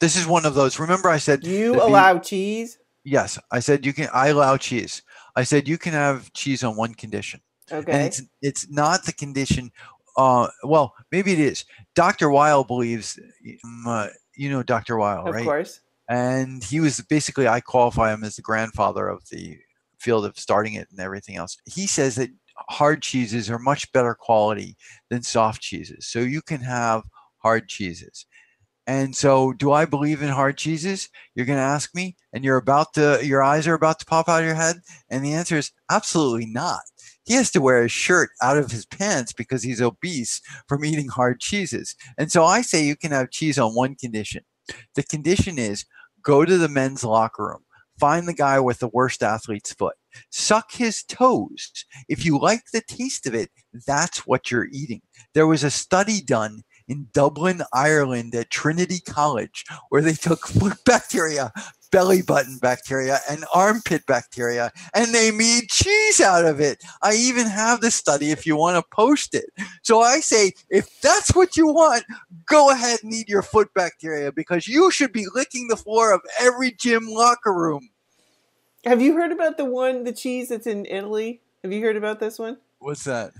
This is one of those. Remember, I said you the be- allow cheese. Yes. I said you can. I allow cheese. I said you can have cheese on one condition, Okay. and it's it's not the condition. Uh, well, maybe it is. Dr. Weil believes. um, uh, you know Dr. Weil, Of right? Of course. and he was basically I qualify him as the grandfather of the field of starting it and everything else. He says that hard cheeses are much better quality than soft cheeses. So you can have hard cheeses. And so do I believe in hard cheeses? You're going to ask me and you're about to your eyes are about to pop out of your head and the answer is absolutely not. He has to wear his shirt out of his pants because he's obese from eating hard cheeses. And so I say you can have cheese on one condition. The condition is go to the men's locker room, find the guy with the worst athlete's foot, suck his toes. If you like the taste of it, that's what you're eating. There was a study done in Dublin, Ireland at Trinity College, where they took foot bacteria, belly button bacteria, and armpit bacteria, and they made cheese out of it. I even have the study if you want to post it. So I say, if that's what you want, go ahead and eat your foot bacteria because you should be licking the floor of every gym locker room. Have you heard about the one, the cheese that's in Italy? Have you heard about this one? What's that?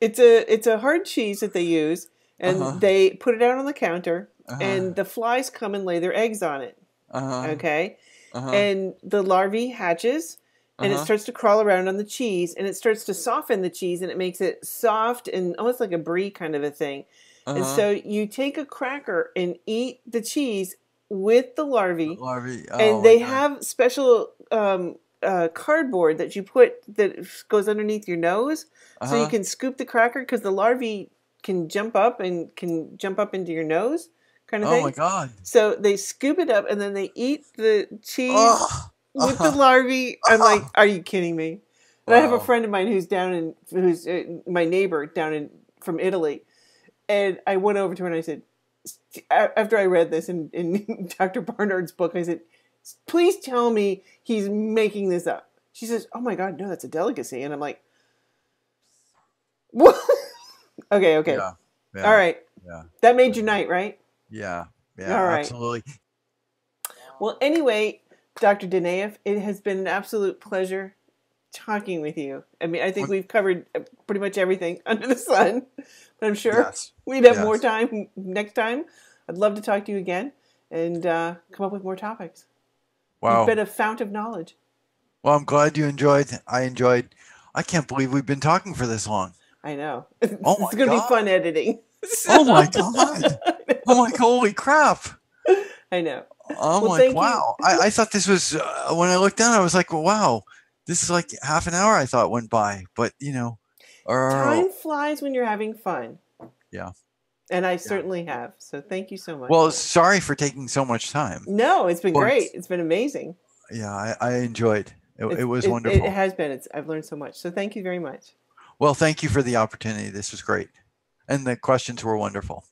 It's a it's a hard cheese that they use, and Uh-huh. they put it out on the counter, Uh-huh. and the flies come and lay their eggs on it. Uh-huh. Okay, Uh-huh. and the larvae hatches, and it Uh-huh. starts to crawl around on the cheese, and it starts to soften the cheese, and it makes it soft and almost like a brie kind of a thing. And Uh-huh. so you take a cracker and eat the cheese with the larvae, Larvae. Oh, and they have special um, uh, cardboard that you put that goes underneath your nose, so you Uh-huh. can scoop the cracker because the larvae can jump up and can jump up into your nose, kind of Oh thing. Oh my god. So they scoop it up and then they eat the cheese Oh, with the larvae. I'm like, are you kidding me? And I have a friend of mine who's down in who's uh, my neighbor down in from Italy, and I went over to her and I said, after I read this in, in Dr. Barnard's book, I said, please tell me he's making this up. She says, oh my god, no, that's a delicacy, and I'm like, what? okay, okay, Yeah. yeah, all right, Yeah. that made your night, right? Yeah. Yeah. All right. Absolutely. Well, anyway, Dr. Dunaief, it has been an absolute pleasure talking with you. I mean, I think we've covered uh, pretty much everything under the sun, but I'm sure Yes. we'd have more time next time. I'd love to talk to you again and uh, come up with more topics. Wow. You've been a fount of knowledge. Well, I'm glad you enjoyed. I enjoyed. I can't believe we've been talking for this long. I know. Oh it's going to be fun editing. Oh my god. I'm like, holy crap. I know. I'm Well, like, wow. I, I thought this was uh, when I looked down. I was like, wow, this is like half an hour. I thought went by, but you know, or Time flies when you're having fun. Yeah. And I certainly have. So thank you so much. well, sorry for taking so much time. no, it's been But- great. It's been amazing. Yeah, I, I enjoyed. It, it was It, wonderful. it has been. It's, I've learned so much. So thank you very much. Well, thank you for the opportunity. This was great, and the questions were wonderful.